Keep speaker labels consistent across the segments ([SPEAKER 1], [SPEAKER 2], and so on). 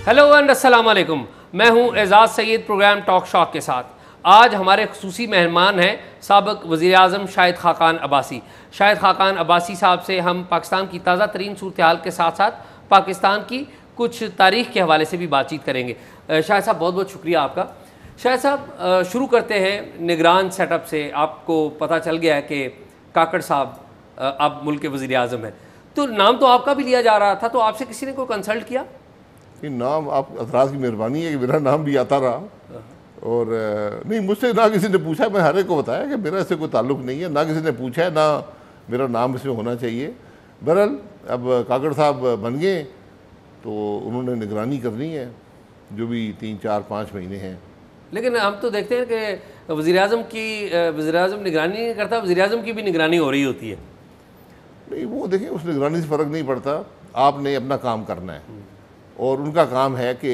[SPEAKER 1] Hello and अस्सलाम वालेकुम मैं हूँ Ejaz Syed program talk shock के साथ। आज हमारे खसूसी मेहमान हैं सबक वज़ी अजम शाहिद खाकान अब्बासी। शाहिद खाकान अब्बासी साहब से हम पाकिस्तान की ताज़ा तरीन सूरत हाल के साथ साथ पाकिस्तान की कुछ तारीख़ के हवाले से भी बातचीत करेंगे। शाहिद साहब बहुत बहुत शुक्रिया आपका। शाहिद साहब शुरू करते हैं निगरान सेटअप से। आपको पता चल गया है कि काकड़ साहब अब मुल्क के वज़ी अजम हैं। तो नाम तो आपका भी लिया जा रहा था तो आपसे किसी ने कोई कंसल्ट किया?
[SPEAKER 2] ये नाम आप अतराज़ की मेहरबानी है कि मेरा नाम भी आता रहा। और नहीं मुझसे ना किसी ने पूछा मैं हर एक को बताया कि मेरा इससे कोई ताल्लुक़ नहीं है ना किसी ने पूछा है ना मेरा नाम इसमें होना चाहिए। बहरहाल अब काकड़ साहब बन गए तो उन्होंने निगरानी करनी है जो भी तीन चार पाँच महीने हैं।
[SPEAKER 1] लेकिन हम तो देखते हैं कि वज़ी अजम की वज़ी अजम निगरानी नहीं करता वज़ी अजम की भी निगरानी हो रही होती है।
[SPEAKER 2] नहीं वो देखें उस निगरानी से फ़र्क नहीं पड़ता। आपने अपना काम करना है। और उनका काम है कि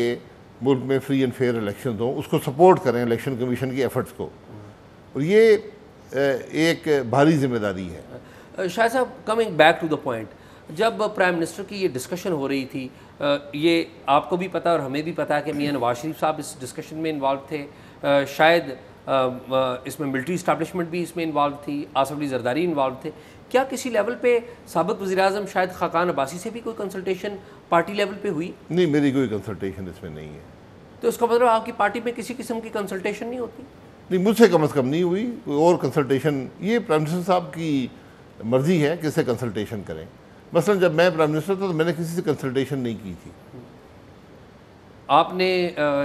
[SPEAKER 2] मुल्क में फ्री एंड फेयर इलेक्शन हों, उसको सपोर्ट करें इलेक्शन कमीशन की एफर्ट्स को। और ये एक भारी ज़िम्मेदारी है।
[SPEAKER 1] शायद साहब coming back to the point जब प्राइम मिनिस्टर की ये डिस्कशन हो रही थी ये आपको भी पता और हमें भी पता कि मियाँ नवाज़ शरीफ साहब इस डिस्कशन में इन्वॉल्व थे। शायद इसमें मिलिट्री इस्टेब्लिशमेंट भी इसमें इन्वॉल्व थी आसफ अली जरदारी इन्वॉल्व थे। क्या किसी लेवल पे सबक वज़ी अजम शायद खाकान अब्बासी से भी कोई कंसल्टेशन पार्टी लेवल पे हुई?
[SPEAKER 2] नहीं मेरी कोई कंसल्टेशन इसमें नहीं है।
[SPEAKER 1] तो इसका मतलब आपकी पार्टी में किसी किस्म की कंसल्टेशन नहीं होती?
[SPEAKER 2] नहीं मुझसे कम अज़ कम नहीं हुई। कोई और कंसल्टेशन ये प्राइम मिनिस्टर साहब की मर्ज़ी है कि इससे कंसल्टेशन करें। मसलन जब मैं प्राइम मिनिस्टर था तो मैंने किसी से कंसल्टेशन नहीं की थी।
[SPEAKER 1] आपने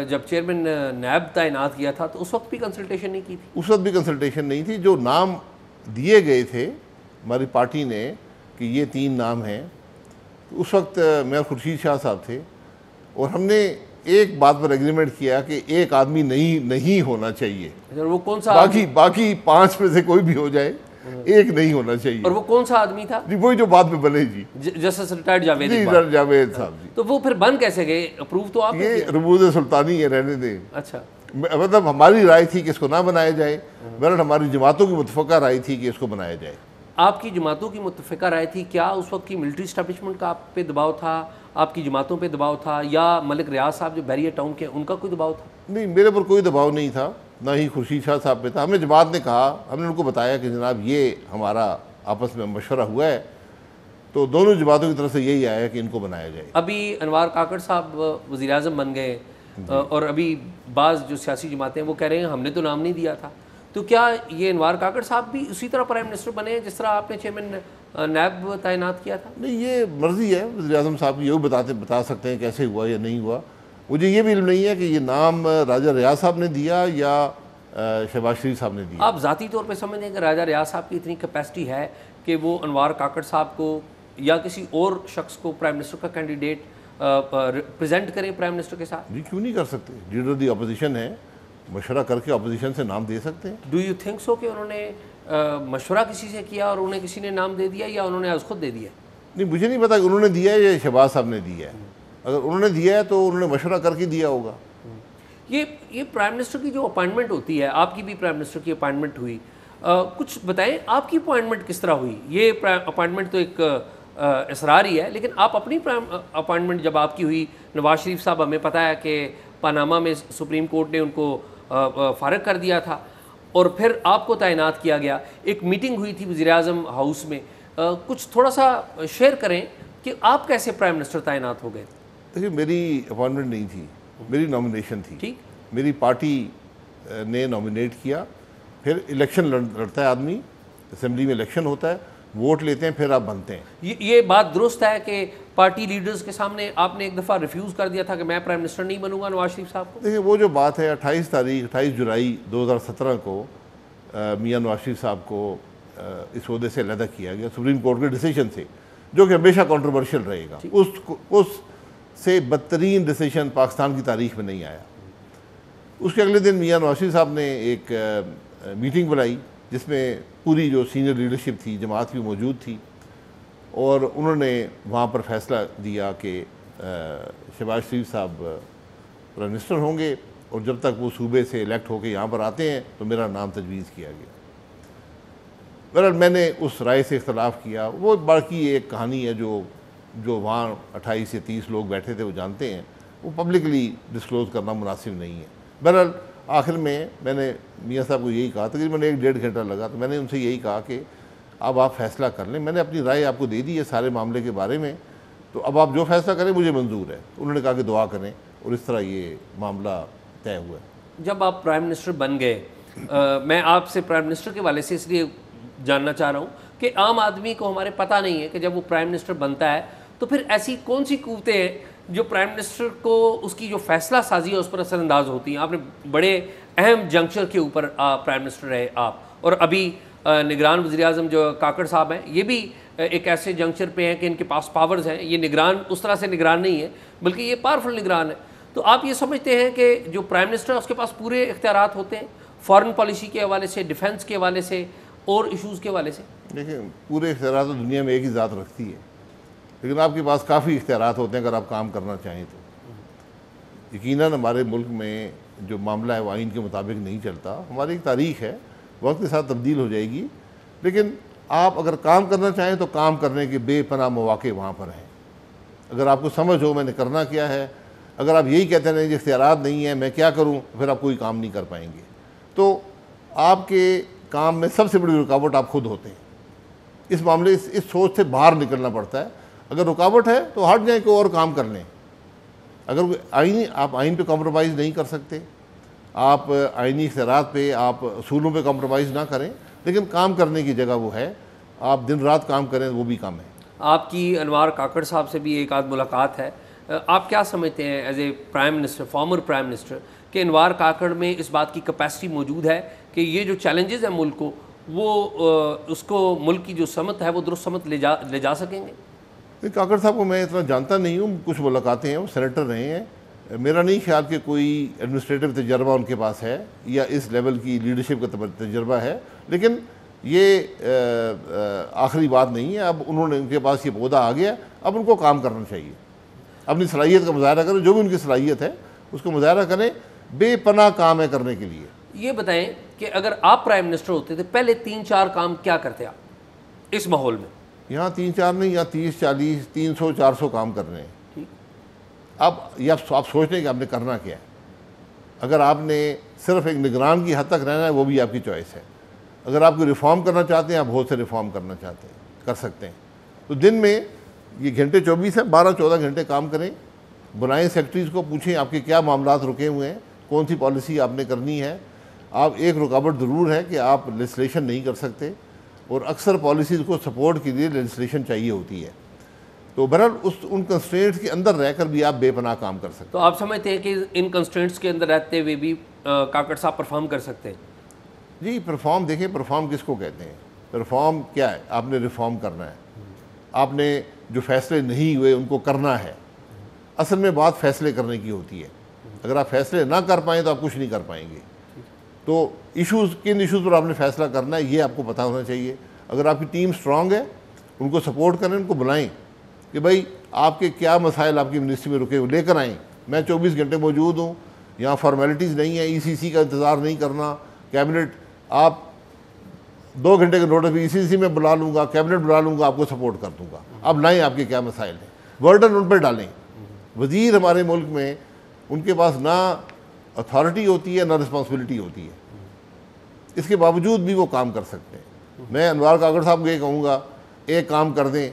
[SPEAKER 1] जब चेयरमैन नैब तैनात किया था तो उस वक्त भी कंसल्टेशन नहीं की थी?
[SPEAKER 2] उस वक्त भी कंसल्टेशन नहीं थी। जो नाम दिए गए थे हमारी पार्टी ने कि ये तीन नाम हैं तो उस वक्त मेयर खुर्शीद शाह साहब थे और हमने एक बात पर एग्रीमेंट किया कि एक आदमी नहीं नहीं होना चाहिए।
[SPEAKER 1] और वो कौन सा
[SPEAKER 2] बाकी बाकी पाँच में से कोई भी हो जाए। एक नहीं होना चाहिए।
[SPEAKER 1] और वो कौन सा आदमी था?
[SPEAKER 2] जी वही जो बाद में बने जी।
[SPEAKER 1] Justice retired Javed
[SPEAKER 2] ji
[SPEAKER 1] Iqbal.
[SPEAKER 2] Javed साहब जी।
[SPEAKER 1] तो वो फिर बन कैसे गए? अप्रूव तो आप
[SPEAKER 2] ये रबूद सुल्तानी है रहने दें।
[SPEAKER 1] अच्छा।
[SPEAKER 2] मतलब हमारी राय थी कि इसको ना बनाया जाए बहरहाल हमारी जमातों की मुतफ़ा राय थी कि इसको बनाया जाए।
[SPEAKER 1] आपकी जमातों की मुतफ़ा राय थी क्या उस वक्त की मिलिट्री स्टैब्लिशमेंट का आप पे दबाव था? आपकी जमातों पे दबाव था? या मलिक रियाज साहब जो बैरियर टाउन के उनका कोई दबाव था?
[SPEAKER 2] नहीं मेरे पर कोई दबाव नहीं था। ना ही खुर्शीद शाह साहब पे था हमें जमात ने कहा हमने उनको बताया कि जनाब ये हमारा आपस में मशवरा हुआ है। तो दोनों जमातों की तरफ़ से यही आया कि इनको बनाया जाए।
[SPEAKER 1] अभी अनवार काकड़ साहब वज़ी अजम बन गए और अभी बाज़ जो सियासी जमातें हैं वो कह रहे हैं हमने तो नाम नहीं दिया था। तो क्या ये अनवार काकड़ साहब भी उसी तरह प्राइम मिनिस्टर बने हैं जिस तरह आपने चेयरमैन नैब तैनात किया था?
[SPEAKER 2] नहीं ये मर्ज़ी है। वजी अजम साहब ये भी बताते बता सकते हैं कैसे हुआ या नहीं हुआ। मुझे ये भी इल्म नहीं है कि ये नाम राजा रियाज साहब ने दिया या शहबाज शरीफ साहब ने दिया।
[SPEAKER 1] आप ज़ाती तौर पे समझ हैं कि राजा रियाज साहब की इतनी कैपेसिटी है कि वो अनवार काकड़ साहब को या किसी और शख्स को प्राइम मिनिस्टर का कैंडिडेट प्रेजेंट करें प्राइम मिनिस्टर के साथ?
[SPEAKER 2] जी क्यों नहीं कर सकते? लीडर दी अपोजिशन है मशवरा करके अपोजिशन से नाम दे सकते हैं।
[SPEAKER 1] डू यू थिंक सो कि उन्होंने मशवरा किसी से किया और उन्हें किसी ने नाम दे दिया या उन्होंने आज खुद दे दिया?
[SPEAKER 2] नहीं मुझे नहीं पता कि उन्होंने दिया है या शहबाज साहब ने दिया है। अगर उन्होंने दिया है तो उन्होंने मशवरा करके दिया होगा।
[SPEAKER 1] ये ये प्राइम मिनिस्टर की जो अपॉइंटमेंट होती है आपकी भी प्राइम मिनिस्टर की अपॉइंटमेंट हुई। अ, कुछ बताएँ आपकी अपॉइंटमेंट किस तरह हुई? ये अपॉइंटमेंट तो एक इसरार ही है लेकिन आप अपनी अपॉइंटमेंट जब आपकी हुई नवाज़ शरीफ साहब हमें पता है कि पनामा में सुप्रीम कोर्ट ने उनको फारग कर दिया था और फिर आपको तैनात किया गया। एक मीटिंग हुई थी वज़ी अजम हाउस में। अ, कुछ थोड़ा सा शेयर करें कि आप कैसे प्राइम मिनिस्टर तैनात हो गए?
[SPEAKER 2] देखिए मेरी अपॉइंटमेंट नहीं थी मेरी नॉमिनेशन थी।
[SPEAKER 1] ठीक।
[SPEAKER 2] मेरी पार्टी ने नॉमिनेट किया फिर इलेक्शन लड़, लड़ता है आदमी असेंबली में इलेक्शन होता है वोट लेते हैं फिर आप बनते हैं।
[SPEAKER 1] ये ये बात दुरुस्त है कि पार्टी लीडर्स के सामने आपने एक दफ़ा रिफ्यूज़ कर दिया था कि मैं प्राइम मिनिस्टर नहीं बनूँगा नवाज़ शरीफ साहब को।
[SPEAKER 2] देखिए वो जो बात है 28 तारीख 28 जुलाई 2017 को मियाँ नवाज़ शरीफ साहब को अ, इस अहदे से अलहदा किया गया सुप्रीम कोर्ट के डिसीज़न से जो कि हमेशा कॉन्ट्रोवर्शियल रहेगा। उस उस से बदतरीन डिसीज़न पाकिस्तान की तारीख में नहीं आया। उसके अगले दिन मियाँ नवाज़ शरीफ साहब ने एक मीटिंग बुलाई, जिसमें पूरी जो सीनियर लीडरशिप थी, जमात भी मौजूद थी, और उन्होंने वहाँ पर फैसला दिया कि शहबाज शरीफ साहब प्राइम मिनिस्टर होंगे, और जब तक वो सूबे से इलेक्ट होकर यहाँ पर आते हैं तो मेरा नाम तजवीज़ किया गया। बहरहाल मैंने उस राय से इख्तलाफ किया। वो बाकी एक कहानी है जो जो वहाँ अट्ठाईस या तीस लोग बैठे थे वो जानते हैं, वो पब्लिकली डिस्क्लोज करना मुनासिब नहीं है। बहरहाल, आखिर में मैंने मियाँ साहब को यही कहा, तकरीबन एक डेढ़ घंटा लगा तो मैंने उनसे यही कहा कि अब आप फैसला कर लें। मैंने अपनी राय आपको दे दी है सारे मामले के बारे में तो अब आप जो फैसला करें मुझे मंजूर है। उन्होंने कहा कि दुआ करें, और इस तरह ये मामला तय हुआ
[SPEAKER 1] जब आप प्राइम मिनिस्टर बन गए मैं आपसे प्राइम मिनिस्टर के वाले से इसलिए जानना चाह रहा हूँ कि आम आदमी को हमारे पता नहीं है कि जब वो प्राइम मिनिस्टर बनता है तो फिर ऐसी कौन सी कुतें हैं जो प्राइम मिनिस्टर को उसकी जो फैसला साजी है उस पर असरअंदाज होती हैं? आपने बड़े अहम जंक्शन के ऊपर प्राइम मिनिस्टर रहे आप। और अभी निगरान वजी अजम जो काकड़ साहब हैं, ये भी एक ऐसे जंक्शन पे हैं कि इनके पास पावर्स हैं। ये निगरान, उस तरह से निगरान नहीं है, बल्कि ये पावरफुल निगरान है। तो आप ये समझते हैं कि जो प्राइम मिनिस्टर है, उसके पास पूरे इख्तियार होते हैं फॉरेन पॉलिसी के हवाले से डिफेंस के हवाले से, और इशूज़ के हवाले से।
[SPEAKER 2] देखिए, पूरे इख्तियार तो दुनिया में एक ही ज़ात रखती है। लेकिन आपके पास काफ़ी इख्तियार होते हैं अगर आप काम करना चाहें तो। यकीन हमारे मुल्क में जो मामला है वो आइन के मुताबिक नहीं चलता। हमारी एक तारीख है वक्त के साथ तब्दील हो जाएगी। लेकिन आप अगर काम करना चाहें तो काम करने के बेपना मौाक़े वहाँ पर हैं। अगर आपको समझ हो मैंने करना क्या है अगर आप यही कहते हैं इख्तियार नहीं है मैं क्या करूँ फिर आप कोई काम नहीं कर पाएँगे। तो आपके काम में सबसे बड़ी रुकावट आप खुद होते हैं। इस मामले इस, इस सोच से बाहर निकलना पड़ता है। अगर रुकावट है तो हट जाए कोई और काम कर लें। अगर आईनी, आप आइन पे कॉम्प्रोमाइज़ नहीं कर सकते। आप आइनी इख्तरात पे, आप असूलों पे कॉम्प्रोमाइज़ ना करें। लेकिन काम करने की जगह वो है। आप दिन रात काम करें, वो भी काम है।
[SPEAKER 1] आपकी अनवार काकड़ साहब से भी एक आध मुलाकात है। आप क्या समझते हैं as a prime minister former prime minister कि अनवार काकड़ में इस बात की कैपेसिटी मौजूद है कि ये जो चैलेंजेस हैं मुल्क को, वो उसको मुल्क की जो समत है, वो दुरुस्त समत ले जा ले जा सकेंगे?
[SPEAKER 2] काकड़ साहब को मैं इतना जानता नहीं हूँ, कुछ मुलाकातें हैं, वो सेनेटर रहे हैं। मेरा नहीं ख्याल कि कोई एडमिनिस्ट्रेटिव तजर्बा उनके पास है या इस लेवल की लीडरशिप का तजर्बा है। लेकिन ये आखिरी बात नहीं है। अब उन्होंने उनके पास ये पौधा आ गया, अब उनको काम करना चाहिए। अपनी सलाहियत का मुजाहरा करें, जो भी उनकी सलाहियत है, उसको मुजाहरा करें बेपना काम है करने के लिए।
[SPEAKER 1] ये बताएँ कि अगर आप प्राइम मिनिस्टर होते थे पहले तीन चार काम क्या करते आप, इस माहौल में?
[SPEAKER 2] यहाँ तीन चार नहीं यहाँ तीस चालीस तीन सौ चार सौ काम कर रहे हैं। अब ये आप, आप सोच लें कि आपने करना क्या है। अगर आपने सिर्फ़ एक निगरान की हद तक रहना है वो भी आपकी चॉइस है। अगर आपको रिफॉर्म करना चाहते हैं आप बहुत से रिफॉर्म करना चाहते हैं कर सकते हैं। तो दिन में ये घंटे चौबीस है बारह चौदह घंटे काम करें। बुलाएँ सेक्रेटरीज को पूछें आपके क्या मामला रुके हुए हैं कौन सी पॉलिसी आपने करनी है। आप एक रुकावट ज़रूर है कि आप लेजिस्लेशन नहीं कर सकते। और अक्सर पॉलिसीज़ को सपोर्ट के लिए लेजिस्लेशन चाहिए होती है। तो बहरहाल उस उन कंस्टेंट्स के अंदर रहकर भी आप बेपनाह काम कर सकते हैं।
[SPEAKER 1] तो आप समझते हैं कि इन कंस्टेंट्स के अंदर रहते हुए भी काकड़ साहब परफॉर्म कर सकते हैं?
[SPEAKER 2] जी परफॉर्म देखें परफॉर्म किसको कहते हैं? परफॉर्म क्या है? आपने रिफॉर्म करना है। आपने जो फैसले नहीं हुए उनको करना है। असल में बात फैसले करने की होती है। अगर आप फैसले ना कर पाएँ तो आप कुछ नहीं कर पाएँगे। तो इश्यूज़ किन इश्यूज़ पर आपने फैसला करना है, ये आपको पता होना चाहिए। अगर आपकी टीम स्ट्रांग है, उनको सपोर्ट करें, उनको बुलाएँ कि भाई, आपके क्या मसाइल आपकी मिनिस्ट्री में रुके लेकर आएँ। मैं 24 घंटे मौजूद हूँ, यहाँ फॉर्मेलिटीज़ नहीं है ईसीसी e का इंतज़ार नहीं करना। कैबिनेट आप दो घंटे के नोटिस भी ईसीसी में बुला लूँगा कैबिनेट बुला लूँगा, आपको सपोर्ट कर दूँगा। अब लाएँ आपके क्या मसाइल हैं। वर्डन उन पर डालें। वज़ीर हमारे मुल्क में, उनके पास ना अथॉरिटी होती है, ना रिस्पॉन्सिबिलिटी होती है। इसके बावजूद भी वो काम कर सकते हैं। मैं अनवार कागड़ साहब को ये कहूँगा एक काम कर दें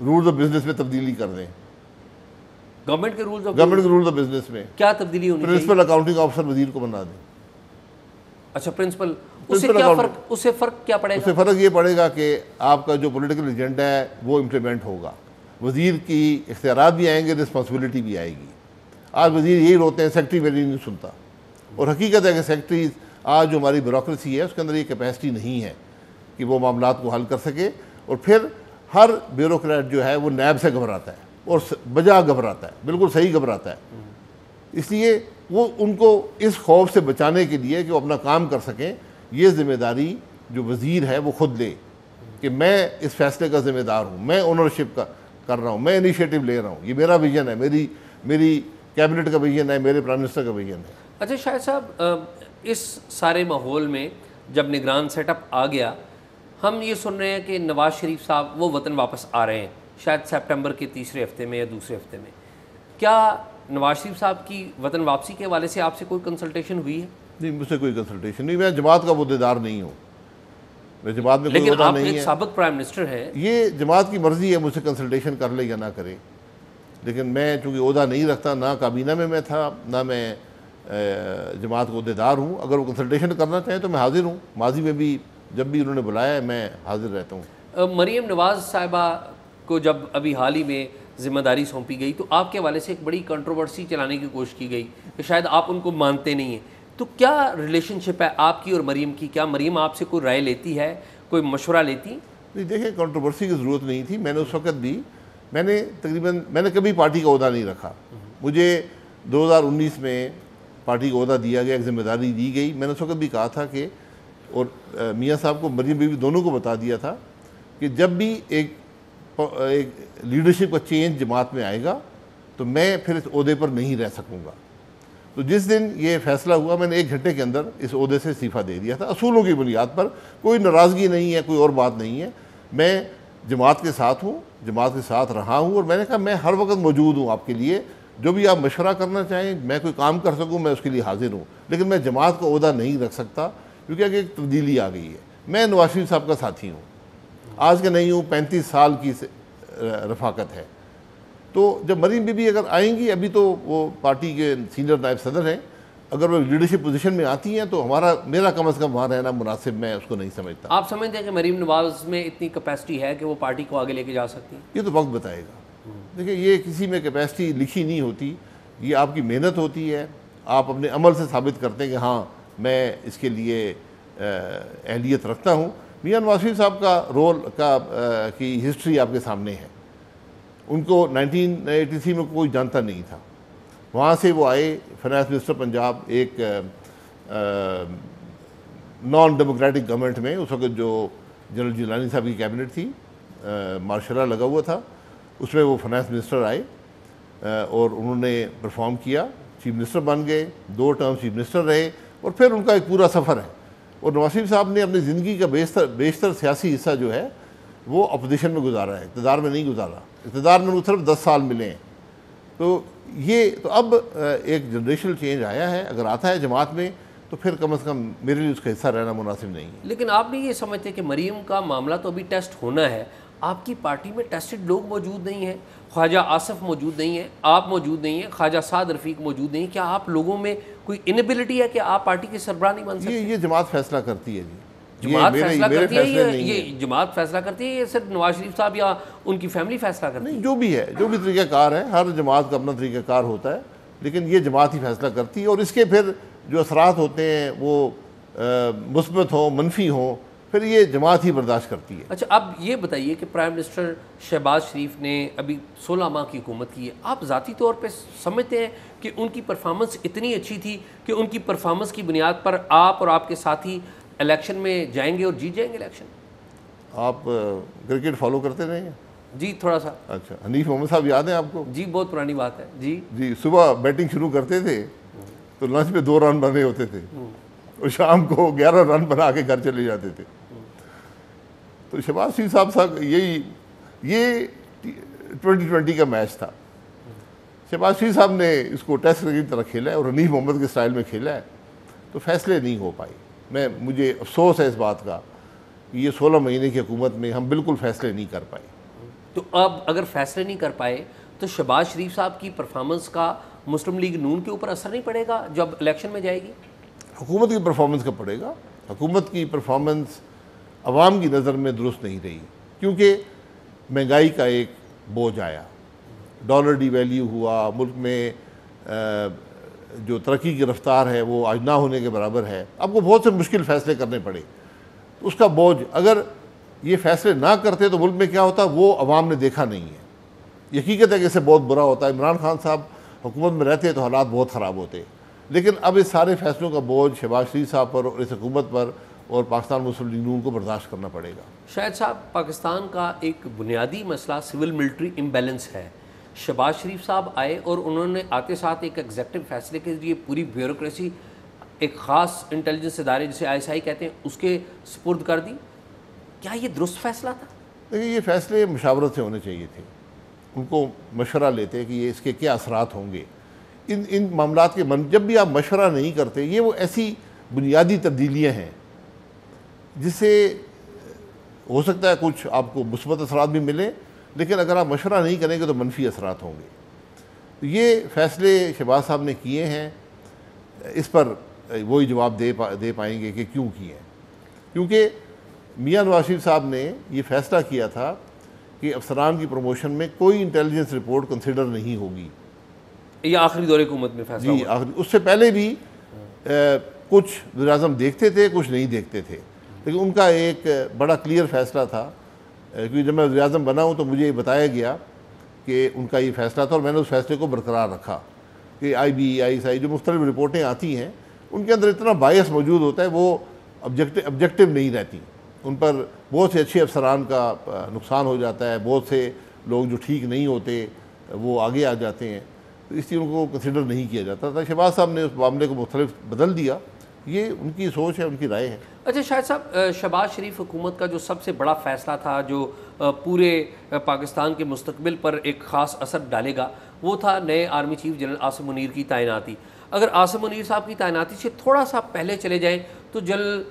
[SPEAKER 2] रूल्स ऑफ़ बिज़नेस में तब्दीली कर दें।
[SPEAKER 1] गवर्नमेंट के रूल्स ऑफ़
[SPEAKER 2] गवर्नमेंट के रूल्स ऑफ़ बिज़नेस में।
[SPEAKER 1] क्या तब्दीली होनी
[SPEAKER 2] प्रिंसिपल अकाउंटिंग ऑफिसर वज़ीर को बना दें।
[SPEAKER 1] अच्छा प्रिंसिपल उससे क्या फ़र्क उससे फ़र्क क्या पड़ेगा?
[SPEAKER 2] उससे फ़र्क ये पड़ेगा कि आपका जो पॉलिटिकल एजेंडा है वो इम्प्लीमेंट होगा। वज़ीर की इख्तियार भी आएँगे रिस्पॉन्सिबिलिटी भी आएगी। आज वज़ीर यही रोते हैं सेक्रेटरी मेरी नहीं सुनता। और हकीकत है कि सेक्रेटरी आज जो हमारी ब्यूरोसी है, उसके अंदर ये कैपेसिटी नहीं है कि वो मामला को हल कर सके। और फिर हर ब्यूरोक्रेट जो है, वो नैब से घबराता है और बजा घबराता है, बिल्कुल सही घबराता है। इसलिए वो उनको इस खौफ से बचाने के लिए कि वो अपना काम कर सकें, ये ज़िम्मेदारी जो वज़ीर है, वो खुद ले कि मैं इस फैसले का ज़िम्मेदार हूँ, मैं ओनरशिप का, कर रहा हूँ, मैं इनिशिएटिव ले रहा हूँ। ये मेरा विजन है, मेरी मेरी कैबिनेट का विजन है, मेरे प्राइम मिनिस्टर का विजन है।
[SPEAKER 1] अच्छा शायद साहब इस सारे माहौल में जब निगरान सेटअप आ गया हम ये सुन रहे हैं कि नवाज़ शरीफ साहब वो वतन वापस आ रहे हैं शायद सितंबर के तीसरे हफ़्ते में या दूसरे हफ़्ते में। क्या नवाज़ शरीफ साहब की वतन वापसी के हवाले से आपसे कोई कंसल्टेशन हुई है?
[SPEAKER 2] नहीं मुझसे कोई कंसल्टेशन नहीं मैं जमात का मुद्देदार नहीं हूँ। मैं जमात में
[SPEAKER 1] लेकिन
[SPEAKER 2] कोई
[SPEAKER 1] आप
[SPEAKER 2] नहीं
[SPEAKER 1] एक सबक प्राइम मिनिस्टर हैं।
[SPEAKER 2] ये जमात की मर्ज़ी है मुझसे कंसल्टेशन कर ले या ना करे। लेकिन मैं चूँकि अहदा नहीं रखता ना काबीना में मैं था ना मैं जमात को अहदेदार हूँ। अगर वो कंसल्टेशन करना चाहें तो मैं हाजिर हूँ। माजी में भी जब भी उन्होंने बुलाया है मैं हाजिर रहता हूँ।
[SPEAKER 1] मरीम नवाज़ साहिबा को जब अभी हाल ही में ज़िम्मेदारी सौंपी गई तो आपके हवाले से एक बड़ी कंट्रोवर्सी चलाने की कोशिश की गई कि शायद आप उनको मानते नहीं हैं। तो क्या रिलेशनशिप है आपकी और मरीम की? क्या मरीम आपसे कोई राय लेती है? कोई मशवरा लेती?
[SPEAKER 2] नहीं देखिए कंट्रोवर्सी की ज़रूरत नहीं थी। मैंने उस वक्त भी मैंने तकरीबन मैंने कभी पार्टी का अहदा नहीं रखा। मुझे 2019 में पार्टी को अहदा दिया गया, एक ज़िम्मेदारी दी गई। मैंने उस वक्त भी कहा था कि, और मियाँ साहब को, मरियम बीवी दोनों को बता दिया था कि जब भी एक एक लीडरशिप का चेंज जमात में आएगा तो मैं फिर इस अहदे पर नहीं रह सकूँगा। तो जिस दिन ये फैसला हुआ, मैंने एक घंटे के अंदर इस अहदे से इस्तीफ़ा दे दिया था। असूलों की बुनियाद पर कोई नाराज़गी नहीं है, कोई और बात नहीं है। मैं जमात के साथ हूँ, जमात के साथ रहा हूँ और मैंने कहा, मैं हर वक्त मौजूद हूँ आपके लिए। जो भी आप मशवरा करना चाहें मैं कोई काम कर सकूँ मैं उसके लिए हाजिर हूँ। लेकिन मैं जमात का अहदा नहीं रख सकता क्योंकि आगे एक तब्दीली आ गई है। मैं नवाज़ शरीफ साहब का साथी हूँ। आज के नहीं हूँ पैंतीस साल की रफाकत है। तो जब मरीम बीबी अगर आएँगी अभी तो वो पार्टी के सीनियर नायब सदर हैं। अगर वो लीडरशिप पोजीशन में आती हैं तो हमारा मेरा कम अज़ कम वहाँ रहना मुनासिब मैं उसको नहीं समझता।
[SPEAKER 1] आप समझते हैं कि मरीम नवाज़ में इतनी कैपेसिटी है कि वो पार्टी को आगे लेके जा सकती है?
[SPEAKER 2] ये तो वक्त बताएगा। देखिए ये किसी में कैपेसिटी लिखी नहीं होती। ये आपकी मेहनत होती है। आप अपने अमल से साबित करते हैं कि हाँ मैं इसके लिए अहलियत रखता हूँ। मियाँ नवाज़ साहब का रोल का आ, की हिस्ट्री आपके सामने है। उनको 1983 में कोई जानता नहीं था। वहाँ से वो आए फाइनेंस मिनिस्टर पंजाब एक नॉन डेमोक्रेटिक गवर्नमेंट में उस वक्त जो जनरल जिलानी साहब की कैबिनेट थी मार्शरा लगा हुआ था। उसमें वो फाइनेंस मिनिस्टर आए और उन्होंने परफॉर्म किया। चीफ मिनिस्टर बन गए, दो टर्म चीफ मिनिस्टर रहे, और फिर उनका एक पूरा सफ़र है। और नवासिफ साहब ने अपनी ज़िंदगी का बेशतर बेशतर सियासी हिस्सा जो है, वो अपोजिशन में गुजारा है, इकतदार में नहीं गुजारा। इकतदार में उनको सिर्फ़ दस साल मिले हैं। तो ये तो अब एक जनरेशनल चेंज आया है, अगर आता है जमात में तो फिर कम अज़ कम मेरे लिए उसका हिस्सा रहना मुनासिब नहीं है।
[SPEAKER 1] लेकिन आप भी ये समझते हैं कि मरीम का मामला तो अभी टेस्ट होना है आपकी पार्टी में टेस्टेड लोग मौजूद नहीं हैं ख्वाजा आसफ मौजूद नहीं है आप मौजूद नहीं है ख्वाजा साद रफ़ीक मौजूद नहीं क्या आप लोगों में कोई इनबिलिटी है कि आप पार्टी के सरबराह नहीं बन सकते?
[SPEAKER 2] ये ये जमात फैसला करती है
[SPEAKER 1] जी। जमात फैसला करती है ये ये जमात फैसला करती है ये सिर्फ़ नवाज़ शरीफ साहब या उनकी फैमिली फैसला करती
[SPEAKER 2] नहीं जो भी है जो भी तरीक़ाकार है हर जमात का अपना तरीक़ाकार होता है लेकिन ये जमात ही फैसला करती है और इसके फिर जो असरात होते हैं वो मुस्बत हों मनफी हों फिर ये जमात ही बर्दाश्त करती है।
[SPEAKER 1] अच्छा अब ये बताइए कि प्राइम मिनिस्टर शहबाज शरीफ ने अभी 16 माह की हुकूमत की है। आप ज़ाती तौर पे समझते हैं कि उनकी परफॉर्मेंस इतनी अच्छी थी कि उनकी परफॉर्मेंस की बुनियाद पर आप और आपके साथी इलेक्शन में जाएँगे और जीत जाएँगे इलेक्शन?
[SPEAKER 2] आप क्रिकेट फॉलो करते रहे हैं
[SPEAKER 1] जी थोड़ा सा।
[SPEAKER 2] अच्छा हनीफ मोहम्मद साहब याद है आपको?
[SPEAKER 1] जी बहुत पुरानी बात है। जी।
[SPEAKER 2] जी सुबह बैटिंग शुरू करते थे तो लंच पे दो रन बने होते थे। और शाम को ग्यारह रन बना के घर चले जाते थे। तो शहबाज सिंह साहब साहब यही ये ट्वेंटी ट्वेंटी का मैच था। शहबाज सिंह साहब ने इसको टेस्ट की तरह खेला है और हनीफ मोहम्मद के स्टाइल में खेला है तो फैसले नहीं हो पाए। मैं मुझे अफसोस है इस बात का कि ये सोलह महीने की हुकूमत में हम बिल्कुल फैसले नहीं कर पाए।
[SPEAKER 1] तो अब अगर फैसले नहीं कर पाए तो शहबाज शरीफ साहब की परफॉर्मेंस का मुस्लिम लीग नून के ऊपर असर नहीं पड़ेगा जब इलेक्शन में जाएगी?
[SPEAKER 2] हुकूमत की परफॉर्मेंस का पड़ेगा। हुकूमत की परफॉर्मेंस आवाम की नज़र में दुरुस्त नहीं रही, क्योंकि महँगाई का एक बोझ आया। डॉलर डी वैल्यू हुआ, मुल्क में जो तरक्की की रफ्तार है, वो आज ना होने के बराबर है। आपको बहुत से मुश्किल फ़ैसले करने पड़े। उसका बोझ, अगर ये फैसले ना करते तो मुल्क में क्या होता? वो अवाम ने देखा नहीं है। यकीकत है कि इससे बहुत बुरा होता है। इमरान खान साहब हुकूमत में रहते तो हालात बहुत ख़राब होते। लेकिन अब इस सारे फैसलों का बोझ शहबाज शरीफ साहब पर और इस हुकूमत पर और पाकिस्तान मुस्लिम लीग नून को बर्दाश्त करना पड़ेगा।
[SPEAKER 1] शायद साहब पाकिस्तान का एक बुनियादी मसला सिविल मिलिट्री इम्बेलेंस है। शहबाज शरीफ साहब आए और उन्होंने आते साथ एक एग्जेक्टिव फैसले के लिए पूरी ब्यूरोसी एक ख़ास इंटेलिजेंस इदारे जिसे आई एस कहते हैं उसके सपुर्द कर दी। क्या ये दुरुस्त फैसला था?
[SPEAKER 2] देखिए ये फैसले मशावरत से होने चाहिए थे। उनको मशवरा लेते कि ये इसके क्या असरात होंगे। इन इन मामला के मन जब भी आप मशवरा नहीं करते ये वो ऐसी बुनियादी तब्दीलियाँ हैं जिससे हो सकता है कुछ आपको मुस्बत असरात भी मिले लेकिन अगर आप मशवरा नहीं करेंगे तो मनफी असरात होंगे। तो ये फ़ैसले शहबाज साहब ने किए हैं। इस पर वही जवाब दे पा दे पाएँगे कि क्यों किए हैं। क्योंकि मियाँ नवाज़ शरीफ साहब ने ये फ़ैसला किया था कि अफसरान की प्रमोशन में कोई इंटेलिजेंस रिपोर्ट कंसिडर नहीं होगी।
[SPEAKER 1] ये आखिरी दौरे हुकूमत में फैसला
[SPEAKER 2] जी आखिरी उससे पहले भी आ, कुछ वज़ी देखते थे कुछ नहीं देखते थे। लेकिन उनका एक बड़ा क्लियर फैसला था क्योंकि जब मैं वज़ी बना हूँ तो मुझे ये बताया गया कि उनका ये फैसला था और मैंने उस फैसले को बरकरार रखा कि आई बी आई एस आई, जो मुख्तलिफ़ रिपोर्टें आती हैं, उनके अंदर इतना बायस मौजूद होता है, वो ऑब्जेक्टिव ऑब्जेक्टिव नहीं रहती। उन पर बहुत से अच्छे अफसरान का नुकसान हो जाता है, बहुत से लोग जो ठीक नहीं होते, वो आगे आ जाते हैं। तो इसलिए उनको कंसिडर नहीं किया जाता था। शहबाज साहब ने उस मामले को मुख्तलिफ़ बदल दिया। ये उनकी सोच है, उनकी राय है।
[SPEAKER 1] अच्छा शायद साहब शहबाज शरीफ हुकूमत का जो सबसे बड़ा फ़ैसला था, जो पूरे पाकिस्तान के मुस्तबिल पर एक ख़ास असर डालेगा, वो था नए army chief general Asim Munir की तैनाती। अगर आसम मुनीर साहब की तैनाती से थोड़ा सा पहले चले जाएँ तो जनरल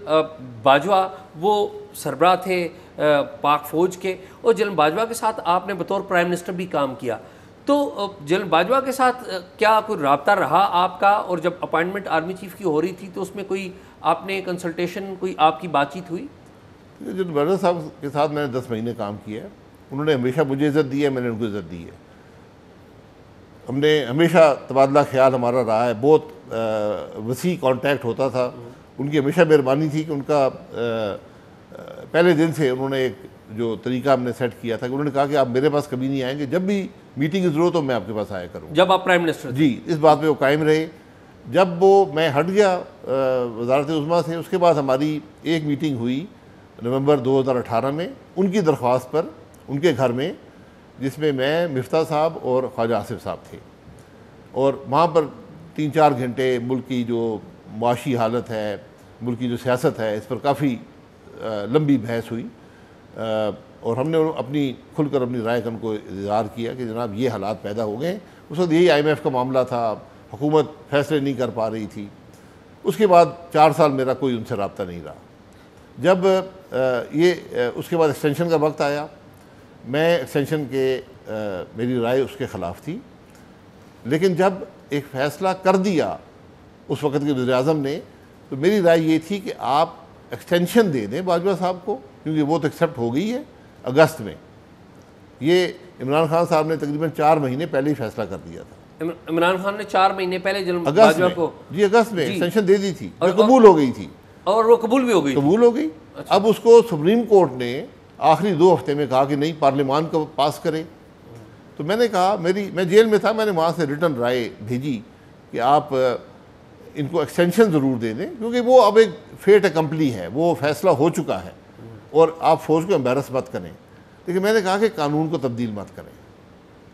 [SPEAKER 1] बाजवा, वो सरबरा थे पाक फ़ौज के, और जनरल बाजवा के साथ आपने बतौर प्राइम मिनिस्टर भी काम किया। तो जनरल बाजवा के साथ क्या कोई रबता रहा आपका? और जब अपॉइंटमेंट आर्मी चीफ की हो रही थी तो उसमें कोई आपने कंसल्टेशन कोई आपकी बातचीत हुई?
[SPEAKER 2] जो बाजवा साहब के साथ मैंने दस महीने काम किया है उन्होंने हमेशा मुझे इज़्ज़त दी है मैंने उनको इज़्ज़त दी है। हमने हमेशा तबादला ख्याल हमारा रहा है बहुत वसी कांटेक्ट होता था। उनकी हमेशा मेहरबानी थी कि उनका आ, पहले दिन से उन्होंने एक जो तरीका हमने सेट किया था कि उन्होंने कहा कि आप मेरे पास कभी नहीं आएँगे जब भी मीटिंग की ज़रूरत हो मैं आपके पास आया करूँ
[SPEAKER 1] जब आप प्राइम मिनिस्टर
[SPEAKER 2] जी इस बात पर वो कायम रहे। जब वो, मैं हट गया वजारत उज़मा से, उसके बाद हमारी एक मीटिंग हुई नवंबर 2018 में, उनकी दरख्वास्त पर, उनके घर में, जिसमें मैं, मिफ्ता साहब और ख्वाजा आसिफ साहब थे। और वहाँ पर तीन चार घंटे मुल्क की जो माशी हालत है, मुल्क की जो सियासत है, इस पर काफ़ी लंबी बहस हुई। और हमने अपनी, खुलकर अपनी राय का उनको इजहार किया कि जनाब ये हालात पैदा हो गए। उस वक्त यही आई एम एफ़ का मामला था हुकूमत फैसले नहीं कर पा रही थी। उसके बाद चार साल मेरा कोई उनसे रबता नहीं रहा। जब ये उसके बाद एक्सटेंशन का वक्त आया, मैं एक्सटेंशन के मेरी राय उसके ख़िलाफ़ थी। लेकिन जब एक फ़ैसला कर दिया उस वक्त के वजी ने तो मेरी राय ये थी कि आप एक्सटेंशन दे दें बाजवा साहब को, क्योंकि वो तो एक्सेप्ट हो गई है अगस्त में। ये इमरान खान साहब ने तकरीबन चार महीने पहले ही फैसला कर दिया था।
[SPEAKER 1] इमरान खान ने चार महीने पहले
[SPEAKER 2] को जी अगस्त में। एक्सटेंशन दे दी थी। और कबूल हो गई थी।
[SPEAKER 1] और वो कबूल भी हो गई।
[SPEAKER 2] कबूल हो गई। अच्छा। अब उसको सुप्रीम कोर्ट ने आखिरी दो हफ़्ते में कहा कि नहीं पार्लियामान को पास करें। तो मैंने कहा मेरी मैं जेल में था मैंने वहाँ से रिटर्न राय भेजी कि आप इनको एक्सटेंशन ज़रूर दे दें क्योंकि वो अब एक फेट कंपनी है। वो फैसला हो चुका है। और आप फौज को एम्बेरस मत करें। लेकिन मैंने कहा कि कानून को तब्दील मत करें।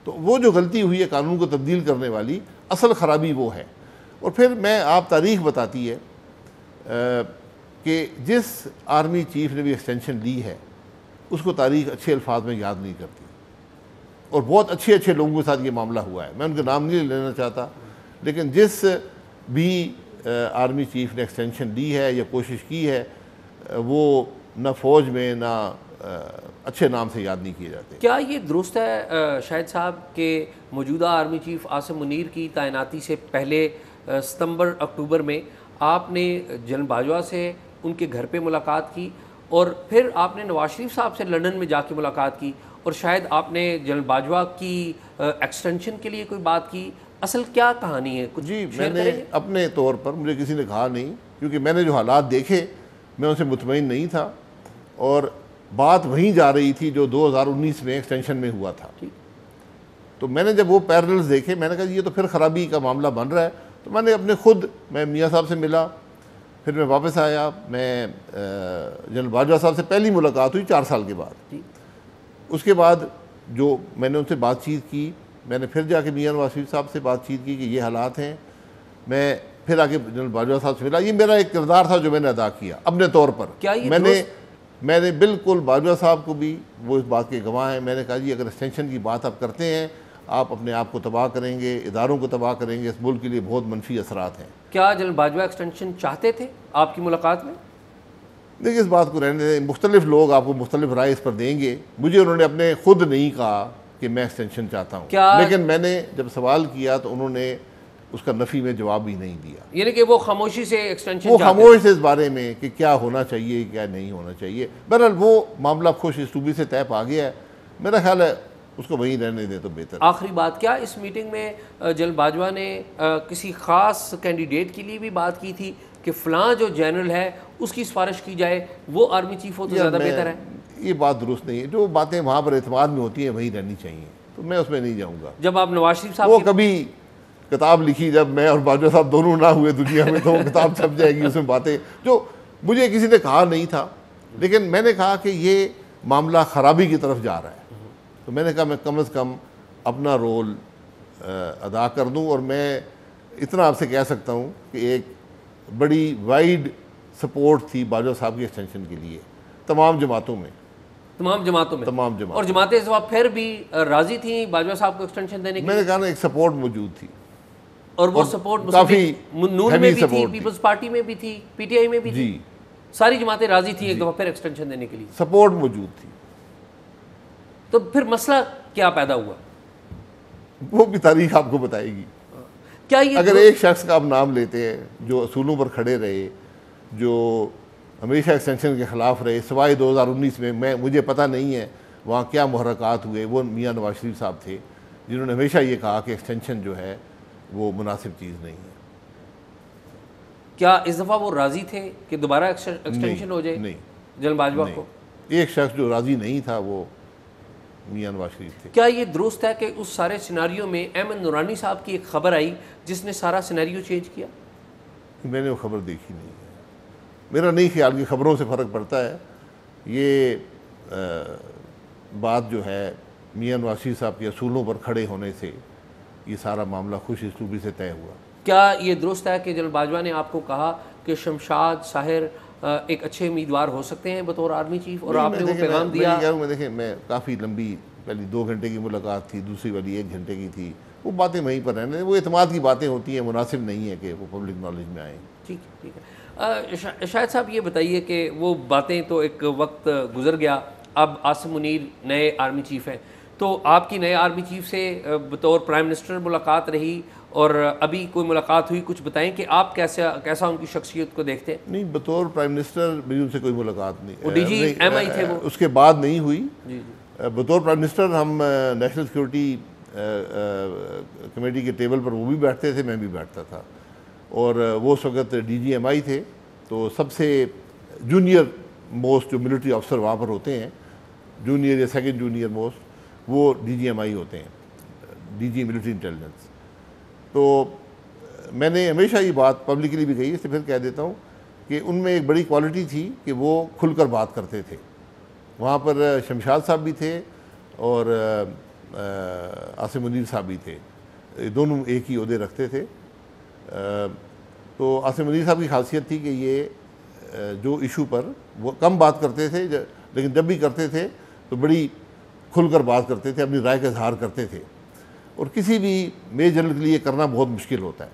[SPEAKER 2] तो वो जो गलती हुई है कानून को तब्दील करने वाली, असल ख़राबी वो है। और फिर मैं आप तारीख बताती है कि जिस आर्मी चीफ ने भी एक्सटेंशन ली है, उसको तारीख अच्छे अल्फाज में याद नहीं करती। और बहुत अच्छे अच्छे लोगों के साथ ये मामला हुआ है। मैं उनका नाम नहीं लेना चाहता, लेकिन जिस भी आर्मी चीफ ने एक्सटेंशन ली है या कोशिश की है वो न फ़ौज में, ना अच्छे नाम से याद नहीं किए जाते।
[SPEAKER 1] क्या ये दुरुस्त है शाहिद साहब के मौजूदा आर्मी चीफ आसम मुनीर की तैनाती से पहले सितंबर अक्टूबर में आपने जनरल बाजवा से उनके घर पे मुलाकात की और फिर आपने नवाज़ शरीफ साहब से लंदन में जाके मुलाकात की और शायद आपने जनरल बाजवा की एक्सटेंशन के लिए कोई बात की? असल क्या कहानी है?
[SPEAKER 2] कुछ जी मैंने अपने तौर पर मुझे किसी ने कहा नहीं क्योंकि मैंने जो हालात देखे मैं उनसे मुतमिन नहीं था और बात वहीं जा रही थी जो 2019 में एक्सटेंशन में हुआ था। तो मैंने जब वो पैरल्स देखे मैंने कहा ये तो फिर ख़राबी का मामला बन रहा है। तो मैंने अपने खुद मैं मियाँ साहब से मिला फिर मैं वापस आया मैं जनरल बाजवा साहब से पहली मुलाकात हुई चार साल के बाद। उसके बाद जो मैंने उनसे बातचीत की मैंने फिर जाके मियाँ नवाज़ साहब से बातचीत की कि ये हालात हैं। मैं फिर आके जनरल बाजवा साहब से मिला। ये मेरा एक किरदार था जो मैंने अदा किया अपने तौर पर।
[SPEAKER 1] क्या ये
[SPEAKER 2] मैंने मैंने बिल्कुल बाजवा साहब को भी वो इस बात के गवाह हैं। मैंने कहा जी अगर एक्सटेंशन की बात आप करते हैं आप अपने आप को तबाह करेंगे इदारों को तबाह करेंगे इस मुल्क के लिए बहुत मनफी असरात हैं।
[SPEAKER 1] क्या जनरल बाजवा एक्सटेंशन चाहते थे आपकी मुलाकात में?
[SPEAKER 2] देखिए इस बात को रहने दें मुख्तलिफ़ लोग आपको मुख्तलिफ़ राय इस पर देंगे। मुझे उन्होंने अपने खुद नहीं कहा कि मैं एक्सटेंशन चाहता हूँ। लेकिन मैंने जब सवाल किया तो उन्होंने उसका नफ़ी में जवाब भी नहीं दिया।
[SPEAKER 1] यानी कि वो खामोशी से एक्सटेंशन
[SPEAKER 2] वो खामोश थे। इस बारे में कि क्या होना चाहिए क्या नहीं होना चाहिए। बहरहाल वो मामला खुश इसूबी से तय पा गया है। मेरा ख्याल है उसको वहीं रहने दें तो बेहतर।
[SPEAKER 1] आखिरी बात क्या? इस मीटिंग में जनरल बाजवा ने किसी ख़ास कैंडिडेट के लिए भी बात की थी कि फ़लाँ जो जनरल है उसकी सिफारिश की जाए। वो आर्मी चीफ हो तो ज़्यादा बेहतर है।
[SPEAKER 2] ये बात दुरुस्त नहीं है। जो बातें वहाँ पर एतमाद में होती हैं वहीं रहनी चाहिए। तो मैं उसमें नहीं जाऊँगा।
[SPEAKER 1] जब आप नवाज़ शरीफ साहब
[SPEAKER 2] वो कभी किताब लिखी जब मैं और बाजवा साहब दोनों ना हुए दुनिया में तो वो किताब छप जाएगी उसमें बातें। जो मुझे किसी ने कहा नहीं था लेकिन मैंने कहा कि ये मामला ख़राबी की तरफ़ जा रहा है। तो मैंने कहा मैं कम अज़ कम अपना रोल अदा कर दूँ और मैं इतना आपसे कह सकता हूँ कि एक बड़ी वाइड सपोर्ट थी बाजवा साहब की एक्सटेंशन के लिए तमाम जमातों में।
[SPEAKER 1] तमाम जमातों में?
[SPEAKER 2] तमाम जमातों
[SPEAKER 1] और जमातें इस वक्त फिर भी राज़ी थी बाजवा साहब को एक्सटेंशन देने की
[SPEAKER 2] मैंने कहा ना एक सपोर्ट मौजूद थी।
[SPEAKER 1] और वो
[SPEAKER 2] और
[SPEAKER 1] सपोर्ट
[SPEAKER 2] काफ़ी
[SPEAKER 1] नून में भी थी पीपल्स पार्टी में भी थी पीटीआई में भी थी। सारी जमातें राज़ी थी एक दफ़ा फिर एक्सटेंशन देने के लिए।
[SPEAKER 2] सपोर्ट मौजूद थी।
[SPEAKER 1] तो फिर मसला क्या पैदा हुआ?
[SPEAKER 2] वो भी तारीख आपको बताएगी।
[SPEAKER 1] क्या ये
[SPEAKER 2] अगर एक शख्स का आप नाम लेते हैं जो असूलों पर खड़े रहे जो हमेशा एक्सटेंशन के ख़िलाफ़ रहे सिवाय 2019 में मैं मुझे पता नहीं है वहाँ क्या मुहरक़ात हुए वो मियाँ नवाज़ शरीफ साहब थे जिन्होंने हमेशा ये कहा कि एक्सटेंशन जो है वो मुनासिब चीज़ नहीं है।
[SPEAKER 1] क्या इस दफ़ा वो राज़ी थे कि दोबारा एक्सटेंशन हो जाए?
[SPEAKER 2] नहीं।
[SPEAKER 1] जनरल बाजवा को?
[SPEAKER 2] एक शख्स जो राज़ी नहीं था वो मियाँ नवाज़ शरीफ थे।
[SPEAKER 1] क्या ये दुरुस्त है कि उस सारे सिनारियों में अहमद नूरानी साहब की एक खबर आई जिसने सारा सिनेरियो चेंज किया?
[SPEAKER 2] मैंने वो खबर देखी नहीं है। मेरा नहीं ख्याल कि खबरों से फ़र्क पड़ता है। ये अ, बात जो है मियाँ नवाज़ शरीफ साहब के असूलों पर खड़े होने से ये सारा मामला खुश इसलूबी से तय हुआ।
[SPEAKER 1] क्या ये दुरुस्त है कि जनरल बाजवा ने आपको कहा कि शमशाद साहिर एक अच्छे उम्मीदवार हो सकते हैं बतौर आर्मी चीफ? और आपने वो पैगाम दिया।
[SPEAKER 2] मैं देखें मैं काफ़ी लंबी पहली दो घंटे की मुलाकात थी दूसरी वाली एक घंटे की थी। वो बातें वहीं पर रहने वो एतमाद की बातें होती हैं मुनासिब नहीं है कि वो पब्लिक नॉलेज में आए।
[SPEAKER 1] ठीक है ठीक है। शा- शायद साहब ये बताइए कि वो बातें तो एक वक्त गुजर गया अब आसम मुनीर नए आर्मी चीफ हैं। तो आपकी नए आर्मी चीफ से बतौर प्राइम मिनिस्टर मुलाकात रही और अभी कोई मुलाकात हुई कुछ बताएँ कि आप कैसा कैसा उनकी शख्सियत को देखते हैं?
[SPEAKER 2] नहीं बतौर प्राइम मिनिस्टर मेरी उनसे कोई मुलाकात नहीं।
[SPEAKER 1] वो
[SPEAKER 2] नहीं,
[SPEAKER 1] MI थे वो।
[SPEAKER 2] उसके बाद नहीं हुई।
[SPEAKER 1] जी जी।
[SPEAKER 2] बतौर प्राइम मिनिस्टर हम नेशनल सिक्योरिटी कमेटी के टेबल पर वो भी बैठते थे मैं भी बैठता था। और वो उस वक्त डी जी एम आई थे तो सबसे जूनियर मोस्ट जो मिलिट्री अफसर वहाँ पर होते हैं जूनियर या सेकेंड जूनियर मोस्ट वो डी जी एम आई होते हैं डी जी मिलिट्री इंटेलिजेंस तो मैंने हमेशा ये बात पब्लिकली भी कही, इससे फिर कह देता हूँ कि उनमें एक बड़ी क्वालिटी थी कि वो खुलकर बात करते थे। वहाँ पर, शमशाद साहब भी थे और आसिम मुनीर साहब भी थे। दोनों एक ही अहदे रखते थे। तो आसिम मुनीर साहब की खासियत थी कि ये जो इशू पर वो कम बात करते थे लेकिन जब भी करते थे तो बड़ी खुलकर बात करते थे अपनी राय का इजहार करते थे। और किसी भी मेजर जनरल के लिए करना बहुत मुश्किल होता है।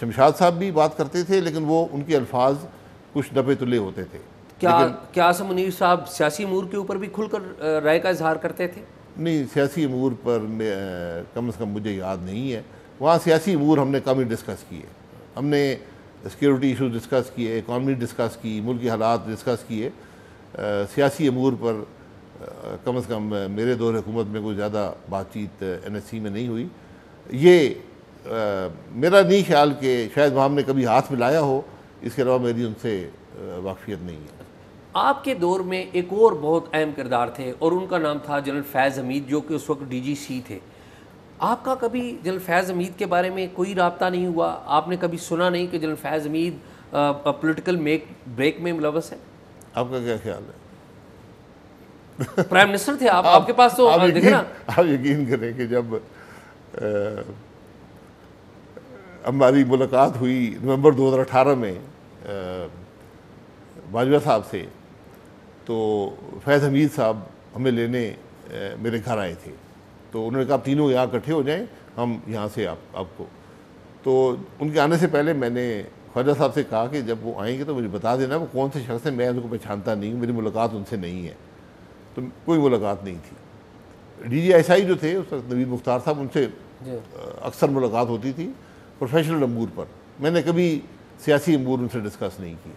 [SPEAKER 2] शमशाद साहब भी बात करते थे लेकिन वो उनके अल्फाज कुछ नपे तुले होते थे।
[SPEAKER 1] क्या क्या आसिम मुनीर साहब सियासी अमूर के ऊपर भी खुलकर राय का इजहार करते थे?
[SPEAKER 2] नहीं सियासी अमूर पर कम से कम मुझे याद नहीं है। वहाँ सियासी अमूर हमने कम ही डिस्कस किए। हमने सिक्योरिटी इशूज़ डिस्कस किए इकानमी डिस्कस की मुल्की हालात डिस्कस किए। सियासी अमूर पर कम से कम मेरे दौर हुकूमत में कोई ज़्यादा बातचीत एन एस सी में नहीं हुई। ये अ, मेरा नहीं ख्याल कि शायद वहाँ हमने कभी हाथ मिलाया हो। इसके अलावा मेरी उनसे वाकफियत नहीं है।
[SPEAKER 1] आपके दौर में एक और बहुत अहम किरदार थे और उनका नाम था जनरल फैज़ हमीद जो कि उस वक्त डीजीसी थे। आपका कभी जनरल फैज़ हमीद के बारे में कोई रबता नहीं हुआ? आपने कभी सुना नहीं कि general Faiz Hamid political make break में मुलवस है?
[SPEAKER 2] आपका क्या ख्याल है?
[SPEAKER 1] प्राइम मिनिस्टर थे आप आपके पास तो
[SPEAKER 2] आप
[SPEAKER 1] ना।
[SPEAKER 2] यकीन, आप यकीन करें कि जब हमारी मुलाकात हुई नवंबर 2018 में बाजवा साहब से तो फैज़ हमीद साहब हमें लेने अ, मेरे घर आए थे। तो उन्होंने कहा तीनों यहाँ इकट्ठे हो जाएँ हम यहाँ से आप आपको। तो उनके आने से पहले मैंने ख्वाजा साहब से कहा कि जब वो आएँगे तो मुझे बता देना वो कौन से शख्स हैं मैं उनको पहचानता नहीं हूँ मेरी मुलाकात उनसे नहीं है। तो कोई मुलाकात नहीं थी। डी जी एस आई जो थे उस वक्त नवीद मुख्तार साहब उनसे अक्सर मुलाकात होती थी प्रोफेशनल अमूर पर। मैंने कभी सियासी अमूर उनसे डिस्कस नहीं की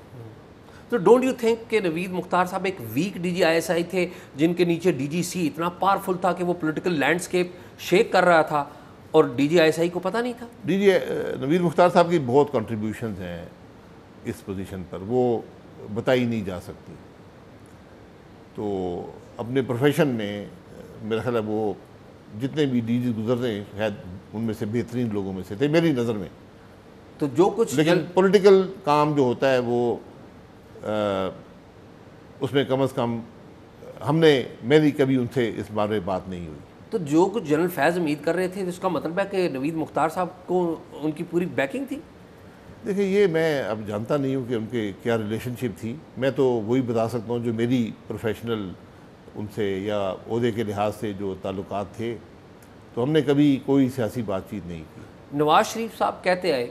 [SPEAKER 1] तो डोंट यू थिंक कि नवीद मुख्तार साहब एक week D G I S I थे जिनके नीचे डी जी सी इतना पावरफुल था कि वो पोलिटिकल लैंडस्केप शेक कर रहा था और डी जी आई एस आई को पता नहीं था?
[SPEAKER 2] डी जी नवीद मुख्तार साहब की बहुत कंट्रीब्यूशन हैं इस पोजीशन पर। वो बताई नहीं जा सकती। तो अपने प्रोफेशन में मेरा ख्याल है वो जितने भी डी जी गुजरते हैं शायद उनमें से बेहतरीन लोगों में से थे मेरी नज़र में।
[SPEAKER 1] तो जो कुछ
[SPEAKER 2] लेकिन जल... पॉलिटिकल काम जो होता है वो आ, उसमें कम अज़ कम हमने मेरी कभी उनसे इस बारे में बात नहीं हुई।
[SPEAKER 1] तो जो कुछ जनरल फैज़ उम्मीद कर रहे थे उसका मतलब है कि नवीद मुख्तार साहब को उनकी पूरी बैकिंग थी?
[SPEAKER 2] देखिए ये मैं अब जानता नहीं हूँ कि उनके क्या रिलेशनशिप थी। मैं तो वही बता सकता हूँ जो मेरी प्रोफेशनल उनसे या अहदे के लिहाज से जो ताल्लुक थे तो हमने कभी कोई सियासी बातचीत नहीं की।
[SPEAKER 1] नवाज़ शरीफ साहब कहते आए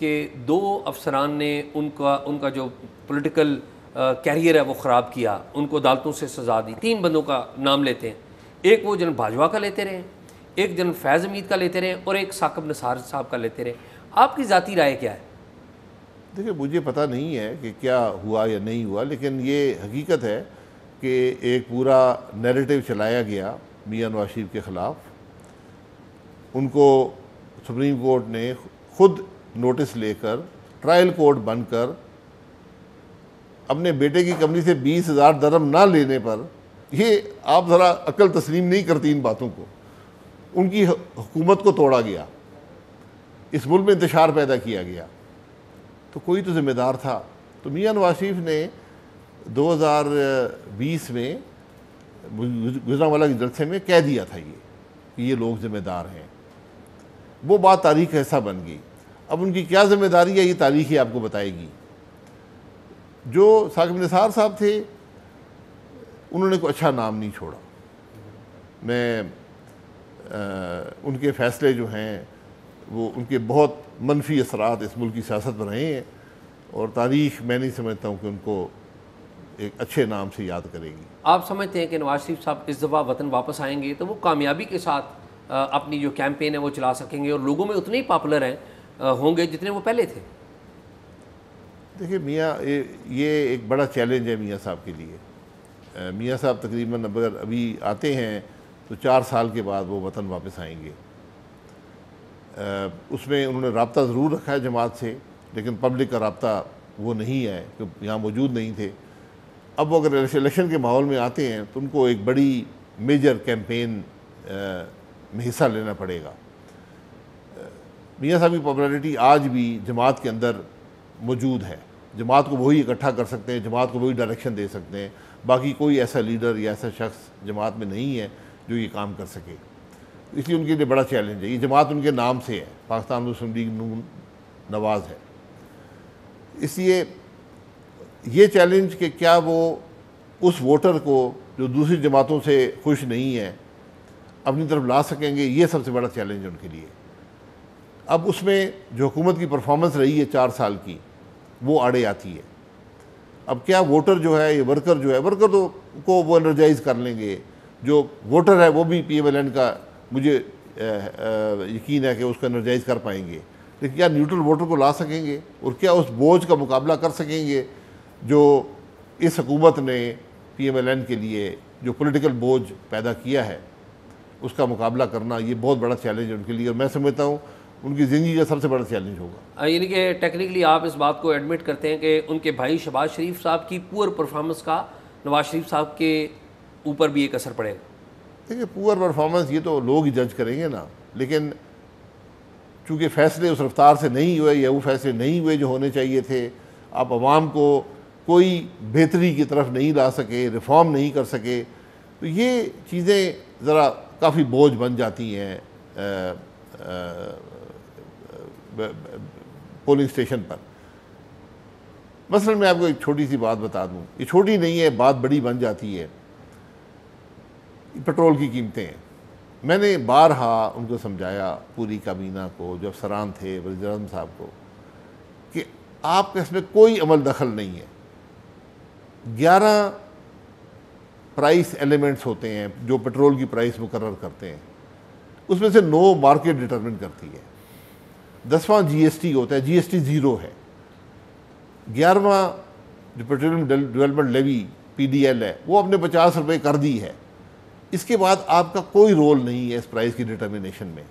[SPEAKER 1] कि दो अफसरान ने उनका उनका जो पॉलिटिकल कैरियर है वो ख़राब किया उनको अदालतों से सज़ा दी। तीन बंदों का नाम लेते हैं। एक वो जन भाजपा का लेते रहे एक जन फैज़ अमीद का लेते रहे और एक साकब नसार साहब का लेते रहे। आपकी ज़ाती राय क्या है?
[SPEAKER 2] देखिए मुझे पता नहीं है कि क्या हुआ या नहीं हुआ लेकिन ये हकीकत है कि एक पूरा नैरेटिव चलाया गया मियाँ नवाज़ शरीफ के ख़िलाफ़। उनको सुप्रीम कोर्ट ने खुद नोटिस लेकर ट्रायल कोर्ट बनकर, अपने बेटे की कंपनी से बीस हज़ार दरम ना लेने पर, ये आप ज़रा अकल तस्लीम नहीं करती इन बातों को। उनकी हुकूमत को तोड़ा गया। इस मुल्क में इंतशार पैदा किया गया। तो कोई तो ज़िम्मेदार था। तो मियाँ नवाज़ शरीफ ने 2020 में गुजरा वाला जलसे में कह दिया था ये कि ये लोग ज़िम्मेदार हैं। वो बात तारीख ऐसा बन गई। अब उनकी क्या ज़िम्मेदारी है ये तारीख ही आपको बताएगी। जो साकिब निसार साहब थे उन्होंने कोई अच्छा नाम नहीं छोड़ा। मैं आ, उनके फ़ैसले जो हैं वो उनके बहुत मनफी असरात इस मुल्क की सियासत पर रहे हैं और तारीख मैं नहीं समझता हूँ कि उनको एक अच्छे नाम से याद करेगी।
[SPEAKER 1] आप समझते हैं कि नवाज़ शरीफ साहब इस दफ़ा वतन वापस आएँगे तो वो कामयाबी के साथ अपनी जो कैंपेन है वो चला सकेंगे और लोगों में उतने ही पॉपुलर हैं होंगे जितने वो पहले थे।
[SPEAKER 2] देखिए मियाँ ये एक बड़ा चैलेंज है मियाँ साहब के लिए। मियाँ साहब तकरीबन अगर अभी आते हैं तो चार साल के बाद वो वतन वापस आएँगे। उसमें उन्होंने रबता ज़रूर रखा है जमात से लेकिन पब्लिक का रबता वो नहीं है कि यहाँ मौजूद नहीं थे। अब वो अगर इलेक्शन के माहौल में आते हैं तो उनको एक बड़ी मेजर कैंपेन में हिस्सा लेना पड़ेगा। मियाँ साहब की पॉपुलैरिटी आज भी जमात के अंदर मौजूद है। जमात को वही इकट्ठा कर सकते हैं, जमात को वही डायरेक्शन दे सकते हैं। बाकी कोई ऐसा लीडर या ऐसा शख्स जमात में नहीं है जो ये काम कर सके। इसलिए उनके लिए बड़ा चैलेंज है। ये जमात उनके नाम से है। पाकिस्तान मुस्लिम लीग नून नवाज़ है। इसलिए ये चैलेंज कि क्या वो उस वोटर को, जो दूसरी जमातों से खुश नहीं है, अपनी तरफ़ ला सकेंगे, ये सबसे बड़ा चैलेंज है उनके लिए। अब उसमें जो हुकूमत की परफॉर्मेंस रही है चार साल की, वो आड़े आती है। अब क्या वोटर जो है, ये वर्कर जो है वर्कर तो को वो एनर्जाइज कर लेंगे। जो वोटर है, वो भी पी एम एल एन का मुझे यकीन है कि उसको एनर्जाइज कर पाएँगे। लेकिन क्या न्यूट्रल वोटर को ला सकेंगे? और क्या उस बोझ का मुकाबला कर सकेंगे? जो इस हुकूमत ने पी एम एल एन के लिए जो पोलिटिकल बोझ पैदा किया है उसका मुकाबला करना ये बहुत बड़ा चैलेंज है उनके लिए। और मैं समझता हूँ उनकी ज़िंदगी का सबसे बड़ा चैलेंज होगा।
[SPEAKER 1] यानी कि टेक्निकली आप इस बात को एडमिट करते हैं कि उनके भाई शबाज शरीफ साहब की पुअर परफॉर्मेंस का नवाज़ शरीफ साहब के ऊपर भी एक असर पड़ेगा।
[SPEAKER 2] देखिए पुअर परफॉर्मेंस ये तो लोग ही जज करेंगे ना लेकिन चूँकि फ़ैसले उस रफ्तार से नहीं हुए या वो फैसले नहीं हुए जो होने चाहिए थे आप आवाम को कोई बेहतरी की तरफ़ नहीं ला सके रिफॉर्म नहीं कर सके तो ये चीज़ें ज़रा काफ़ी बोझ बन जाती हैं पोलिंग स्टेशन पर। मसलन मैं आपको एक छोटी सी बात बता दूँ। ये छोटी नहीं है, बात बड़ी बन जाती है। पेट्रोल की कीमतें। मैंने बारहा उनको समझाया पूरी काबीना को, जब सरान थे, वज़ीर साहब को, कि आपके इसमें कोई अमल दखल नहीं है। ग्यारह प्राइस एलिमेंट्स होते हैं जो पेट्रोल की प्राइस मुकर करते हैं। उसमें से नो मार्केट डिटरमिन करती है। दसवां जीएसटी होता है जीएसटी ज़ीरो है। ग्यारहवा जो पेट्रोलियम डेवलपमेंट लेवी पीडीएल है, वो अपने पचास रुपये कर दी है। इसके बाद आपका कोई रोल नहीं है इस प्राइस की डिटर्मिनेशन में।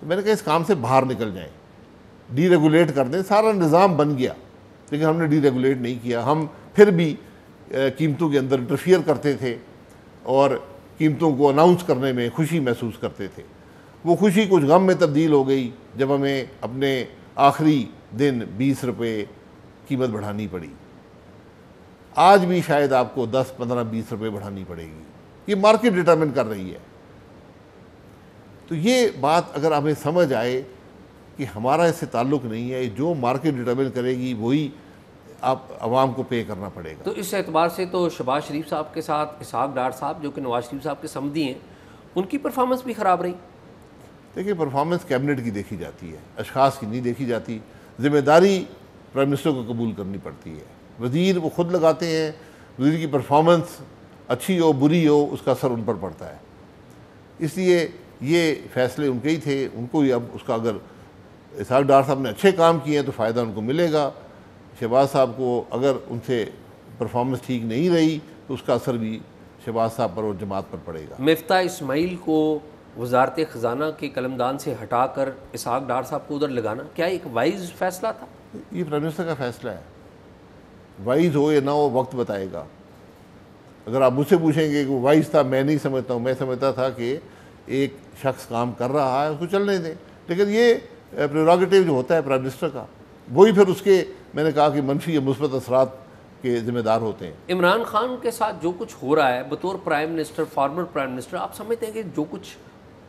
[SPEAKER 2] तो मैंने कहा, इस काम से बाहर निकल जाएँ। डीरेगुलेट कर दें, सारा निज़ाम बन गया, लेकिन हमने डीरेगुलेट नहीं किया। हम फिर भी कीमतों के अंदर इंटरफियर करते थे और कीमतों को अनाउंस करने में खुशी महसूस करते थे। वो खुशी कुछ गम में तब्दील हो गई जब हमें अपने आखिरी दिन बीस रुपये कीमत बढ़ानी पड़ी। आज भी शायद आपको दस, पंद्रह, बीस रुपये बढ़ानी पड़ेगी। ये मार्केट डिटर्मिन कर रही है। तो ये बात अगर हमें समझ आए कि हमारा इससे ताल्लुक़ नहीं है, जो मार्केट डिटर्मिन करेगी वही आप आवाम को पे करना पड़ेगा।
[SPEAKER 1] तो इस एतबार से तो शबाज शरीफ साहब के साथ इसहाक डार साहब जो कि नवाज़ शरीफ साहब के समधी हैं उनकी परफॉर्मेंस भी ख़राब रही।
[SPEAKER 2] देखिए परफॉर्मेंस कैबिनेट की देखी जाती है अशास की नहीं देखी जाती। ज़िम्मेदारी प्राइम मिनिस्टर को कबूल करनी पड़ती है। वज़ीर वो ख़ुद लगाते हैं वज़ीर की परफॉर्मेंस अच्छी हो बुरी हो उसका असर उन पर पड़ता है। इसलिए ये फैसले उनके ही थे उनको ही अब उसका अगर इसहाक डार साहब ने अच्छे काम किए हैं तो फ़ायदा उनको मिलेगा। शहबाज साहब को अगर उनसे परफॉर्मेंस ठीक नहीं रही तो उसका असर भी शहबाज साहब पर और जमात पर पड़ेगा।
[SPEAKER 1] मफ्ता इसमाइल को वजारत ख़जाना के कलमदान से हटा कर इसहाक डार साहब को उधर लगाना क्या एक वाइज फैसला था?
[SPEAKER 2] ये प्राइम मिनिस्टर का फैसला है। वाइज हो या ना हो वक्त बताएगा। अगर आप मुझसे पूछेंगे कि वो वाइज था मैं नहीं समझता हूँ। मैं समझता था कि एक शख्स काम कर रहा है उसको चलने दें। लेकिन ये प्रोरागेटिव जो होता है प्राइम मिनिस्टर का वही फिर उसके मैंने कहा कि मनफी या मुस्बत असरात के ज़िम्मेदार होते हैं।
[SPEAKER 1] इमरान खान के साथ जो कुछ हो रहा है बतौर prime minister former prime minister आप समझते हैं कि जो कुछ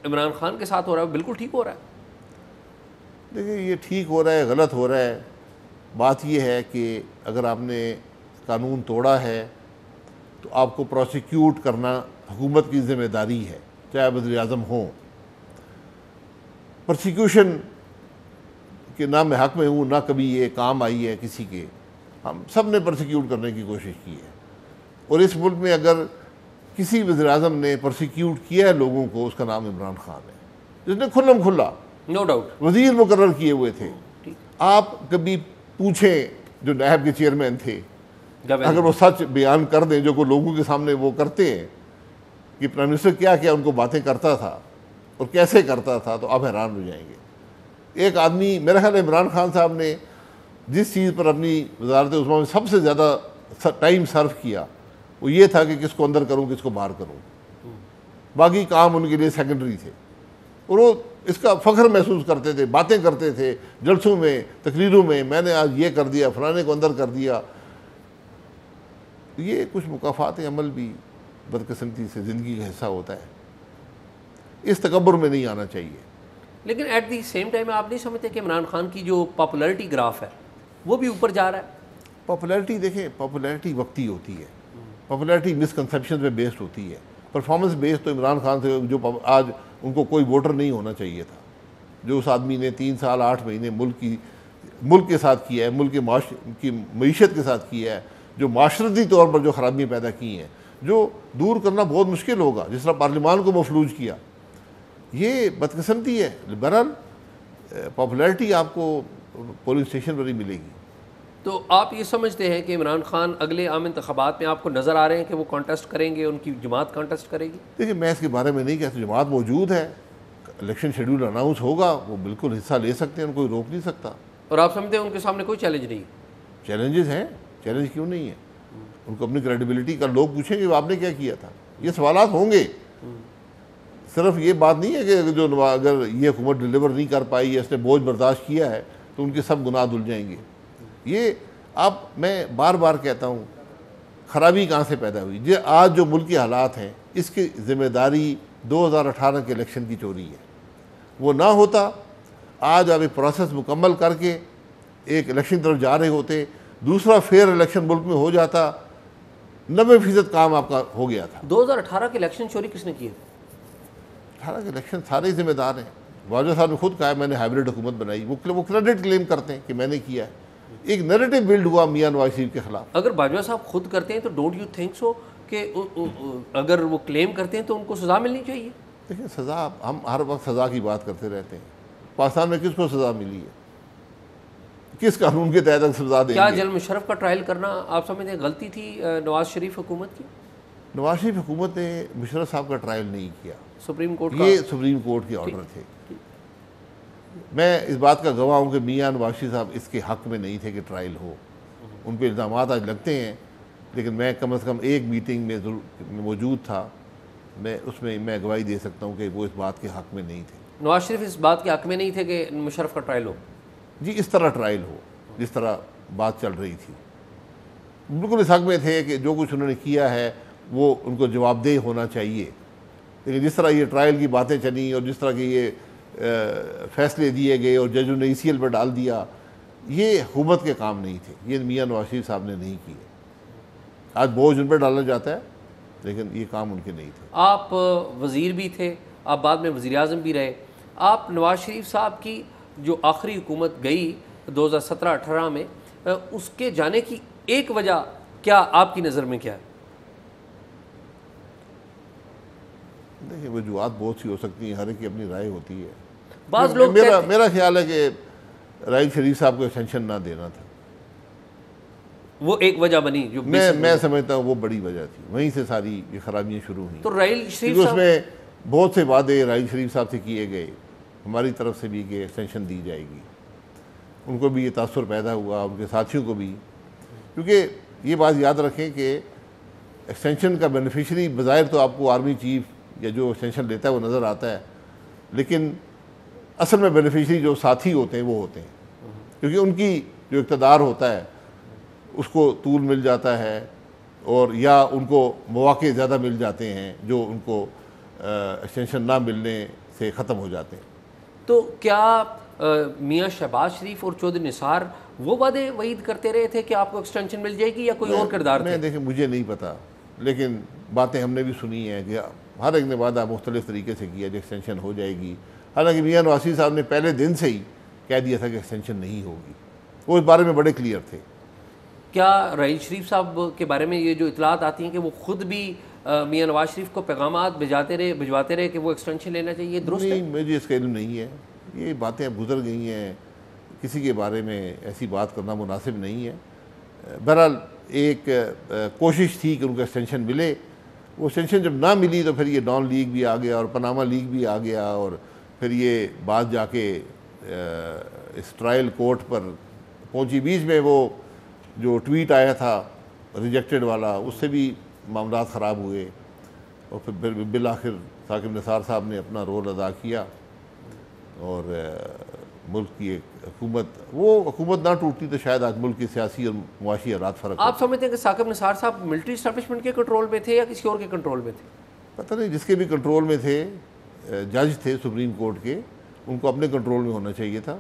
[SPEAKER 1] इमरान खान के साथ हो रहा है बिल्कुल ठीक हो रहा है?
[SPEAKER 2] देखिए ये ठीक हो रहा है गलत हो रहा है। बात यह है कि अगर आपने कानून तोड़ा है तो आपको प्रोसिक्यूट करना हुकूमत की ज़िम्मेदारी है चाहे वजी अजम हों। प्रोसिक्यूशन के ना मैं हक में हूँ ना कभी ये काम आई है किसी के। हम सबने प्रोसिक्यूट करने की कोशिश की है। और इस मुल्क में अगर किसी वजी अजम ने प्रोसिक्यूट किया है लोगों को उसका नाम इमरान खान है जिसने खुल्लम खुला
[SPEAKER 1] नो डाउट
[SPEAKER 2] वज़ीर मुकर किए हुए थे। आप कभी पूछें जो नैब के चेयरमैन थे अगर वो सच बयान कर दें जो को लोगों के सामने वो करते हैं कि प्राइम मिनिस्टर क्या क्या उनको बातें करता था और कैसे करता था तो आप हैरान हो जाएँगे। एक आदमी, मेरा ख्याल इमरान खान साहब ने जिस चीज़ पर अपनी वजारत उस्मा में सबसे ज़्यादा टाइम सर्व किया, वो ये था कि किसको अंदर करूँ, किसको बाहर करूँ। बाकी काम उनके लिए सेकेंडरी थे। और वो इसका फ़ख्र महसूस करते थे, बातें करते थे, जलसों में, तकरीरों में, मैंने आज ये कर दिया, फलाने को अंदर कर दिया। ये कुछ मुकाफात अमल भी बदकस्मती से, ज़िंदगी का हिस्सा होता है। इस तकबर में नहीं आना चाहिए।
[SPEAKER 1] लेकिन एट दी सेम टाइम आप नहीं समझते कि इमरान खान की जो पॉपुलरिटी ग्राफ है, वो भी ऊपर जा रहा है।
[SPEAKER 2] पॉपुलरिटी देखें पॉपुलरिटी वक्ती होती है। पॉपुलरिटी मिसकनसप्शन पे बेस्ड होती है। परफॉर्मेंस बेस्ड तो इमरान खान से जो आज उनको कोई वोटर नहीं होना चाहिए था। जो उस आदमी ने तीन साल, आठ महीने मुल्क की, मुल्क के साथ किया है, मुल्क के की मीशत के साथ किया है, जो माशरती तौर पर जो ख़राबियाँ पैदा की हैं, जो दूर करना बहुत मुश्किल होगा। जिस तरह पार्लिमान को मफलूज किया ये बदकस्मती है बहरहाल पॉपुलैरिटी आपको पोलिंग स्टेशन पर ही मिलेगी।
[SPEAKER 1] तो आप ये समझते हैं कि इमरान खान अगले आम इंतबात में आपको नज़र आ रहे हैं कि वो कॉन्टेस्ट करेंगे उनकी जमात कॉन्टेस्ट करेगी?
[SPEAKER 2] देखिए मैं इसके बारे में नहीं कहता जमात मौजूद है इलेक्शन शेड्यूल अनाउंस होगा वो बिल्कुल हिस्सा ले सकते हैं कोई रोक नहीं सकता।
[SPEAKER 1] और आप समझते हैं उनके सामने कोई चैलेंज नहीं
[SPEAKER 2] चैलेंजेस हैं चैलेंज क्यों नहीं है? उनको अपनी क्रेडिबिलिटी का लोग पूछेंगे आपने क्या किया था? ये सवाल होंगे। सिर्फ़ ये बात नहीं है कि जो अगर ये हुकूमत डिलीवर नहीं कर पाई या इसने बोझ बर्दाश्त किया है तो उनके सब गुनाह धुल जाएँगे। ये अब मैं बार बार कहता हूँ, खराबी कहाँ से पैदा हुई? जो आज जो मुल्क के हालात हैं, इसकी ज़िम्मेदारी 2018 के इलेक्शन की चोरी है। वो ना होता, आज आप एक प्रोसेस मुकम्मल करके एक इलेक्शन की तरफ़ जा रहे होते, दूसरा फेयर इलेक्शन मुल्क में हो जाता, नब्बे फ़ीसद काम आपका हो गया था।
[SPEAKER 1] 2018 के इलेक्शन चोरी किसने किए
[SPEAKER 2] अठारह के इलेक्शन सारे जिम्मेदार हैं। बाजवा साहब ने खुद कहा मैंने हाइब्रिड हुकूमत बनाई। वो वो क्रेडिट क्लेम करते हैं कि मैंने किया है। एक नैरेटिव बिल्ड हुआ मियाँ नवाज़ शरीफ के खिलाफ।
[SPEAKER 1] अगर बाजवा साहब खुद करते हैं तो डोंट यू थिंक सो कि अगर वो क्लेम करते हैं तो उनको सज़ा मिलनी चाहिए?
[SPEAKER 2] देखिए सज़ा हम हर वक्त सज़ा की बात करते रहते हैं। पाकिस्तान में किसको सज़ा मिली है? किस कानून के तहत सज़ा देंगे?
[SPEAKER 1] क्या जल मुशरफ का ट्रायल करना आप समझते हैं गलती थी नवाज़ शरीफ हुकूमत की?
[SPEAKER 2] नवाज़ शरीफ हुकूमत ने मुशरफ साहब का ट्रायल नहीं किया।
[SPEAKER 1] सुप्रीम कोर्ट
[SPEAKER 2] ये सुप्रीम कोर्ट के ऑर्डर थे। मैं इस बात का गवाह हूँ कि मियाँ नवाज़ शरीफ साहब इसके हक में नहीं थे कि ट्रायल हो। उन पर इल्ज़ाम आज लगते हैं लेकिन मैं कम अज़ कम एक मीटिंग में मौजूद था। मैं उसमें मैं गवाही दे सकता हूँ कि वो इस बात के हक में नहीं थे।
[SPEAKER 1] नवाज़ शरीफ इस बात के हक में नहीं थे कि मुशरफ का ट्रायल हो?
[SPEAKER 2] जी इस तरह ट्रायल हो जिस तरह बात चल रही थी। बिल्कुल इस हक में थे कि जो कुछ उन्होंने किया है वो उनको जवाबदेह होना चाहिए। लेकिन जिस तरह ये ट्रायल की बातें चली और जिस तरह के ये फैसले दिए गए और जजों ने ई पर डाल दिया, ये हुकूमत के काम नहीं थे। ये मियाँ नवाज़ शरीफ साहब ने नहीं किए। आज बोझ उन पर डाला जाता है, लेकिन ये काम उनके नहीं थे।
[SPEAKER 1] आप वज़ीर भी थे, आप बाद में वज़ी अजम भी रहे। आप नवाज़ शरीफ साहब की जो आखिरी हुकूमत गई 2017-18 में उसके जाने की एक वजह क्या आपकी नज़र में क्या है?
[SPEAKER 2] देखिए वजूहत बहुत सी हो सकती हैं हर एक की अपनी राय होती है।
[SPEAKER 1] बाज़ लोग
[SPEAKER 2] मेरा मेरा ख्याल है कि राइल शरीफ साहब को एक्सटेंशन ना देना था।
[SPEAKER 1] वो एक वजह बनी जो
[SPEAKER 2] मैं मैं समझता हूँ वो बड़ी वजह थी। वहीं से सारी ये खराबियाँ शुरू हुई।
[SPEAKER 1] तो राइल शरीफ
[SPEAKER 2] उसमें बहुत से वादे राइल शरीफ साहब से किए गए। हमारी तरफ़ से भी कि एक्सटेंशन दी जाएगी। उनको भी ये तासर पैदा हुआ उनके साथियों को भी। क्योंकि ये बात याद रखें कि एक्सटेंशन का बेनिफिशरी बाज़ाहिर तो आपको आर्मी चीफ या जो एक्सटेंशन लेता है वो नज़र आता है। लेकिन असल में बेनिफिशरी जो साथी होते हैं वो होते हैं। क्योंकि उनकी जो इकतदार होता है उसको तूल मिल जाता है और या उनको मौाक़े ज़्यादा मिल जाते हैं जो उनको एक्सटेंशन ना मिलने से ख़त्म हो जाते हैं।
[SPEAKER 1] तो क्या मियाँ शहबाज शरीफ और चौधरी निसार वो वादे वहीद करते रहे थे कि आपको एक्सटेंशन मिल जाएगी या कोई और किरदार
[SPEAKER 2] मैं देखें मुझे नहीं पता। लेकिन बातें हमने भी सुनी हैं कि हर एक ने वादा मुख्तलिफ़ तरीके से किया जो एक्सटेंशन हो जाएगी। हालाँकि मियाँ नवासी साहब ने पहले दिन से ही कह दिया था कि एक्सटेंशन नहीं होगी। वो इस बारे में बड़े क्लियर थे।
[SPEAKER 1] क्या रहील शरीफ साहब के बारे में ये जो इतलात आती हैं कि वो खुद भी मियाँ नवाज़ शरीफ को पैगाम भिजाते रहे भिजवाते रहे कि वो एक्सटेंशन लेना चाहिए? दुरुस्त
[SPEAKER 2] नहीं मुझे इसका इल्म नहीं है। ये बातें अब गुजर गई हैं। किसी के बारे में ऐसी बात करना मुनासिब नहीं है। बहरहाल एक कोशिश थी कि उनको एक्सटेंशन मिले। वो सेंशन जब ना मिली तो फिर ये डॉन लीग भी आ गया और पनामा लीग भी आ गया और फिर ये बात जाके इस ट्रायल कोर्ट पर पहुँची। बीच में वो जो ट्वीट आया था, रिजेक्टेड वाला, उससे भी मामला ख़राब हुए। और फिर बिल आखिर साकिब निसार साहब ने अपना रोल अदा किया और मुल्क की एक हुकूमत वो हुकूमत ना टूटती तो शायद आज मुल्क की सियासी और मुआशी हालात फ़र्क
[SPEAKER 1] आप समझते हैं कि साकिब निसार साहब मिलिट्री इस्टेब्लिशमेंट के कंट्रोल में थे या किसी और के कंट्रोल में थे?
[SPEAKER 2] पता नहीं जिसके भी कंट्रोल में थे जज थे सुप्रीम कोर्ट के उनको अपने कंट्रोल में होना चाहिए था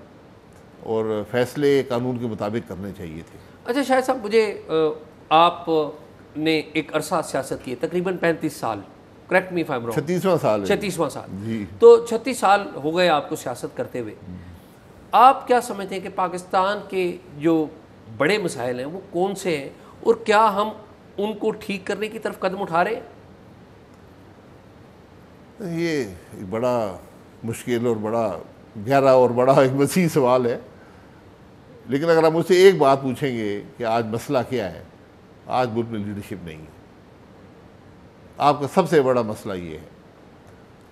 [SPEAKER 2] और फैसले कानून के मुताबिक करने चाहिए थे।
[SPEAKER 1] अच्छा शायद साहब मुझे आप ने एक अरसा सियासत की तकरीबन पैंतीस साल। करेक्ट मी फाइम
[SPEAKER 2] छत्तीसवां साल
[SPEAKER 1] छत्तीसवां साल। जी। तो छत्तीस साल हो गए आपको सियासत करते हुए। आप क्या समझते हैं कि पाकिस्तान के जो बड़े मसाइल हैं, वो कौन से हैं और क्या हम उनको ठीक करने की तरफ़ कदम उठा रहे हैं?
[SPEAKER 2] ये बड़ा मुश्किल और बड़ा गहरा और बड़ा एक वसी सवाल है। लेकिन अगर आप मुझसे एक बात पूछेंगे कि आज मसला क्या है, आज मुल्क में लीडरशिप नहीं है। आपका सबसे बड़ा मसला ये है।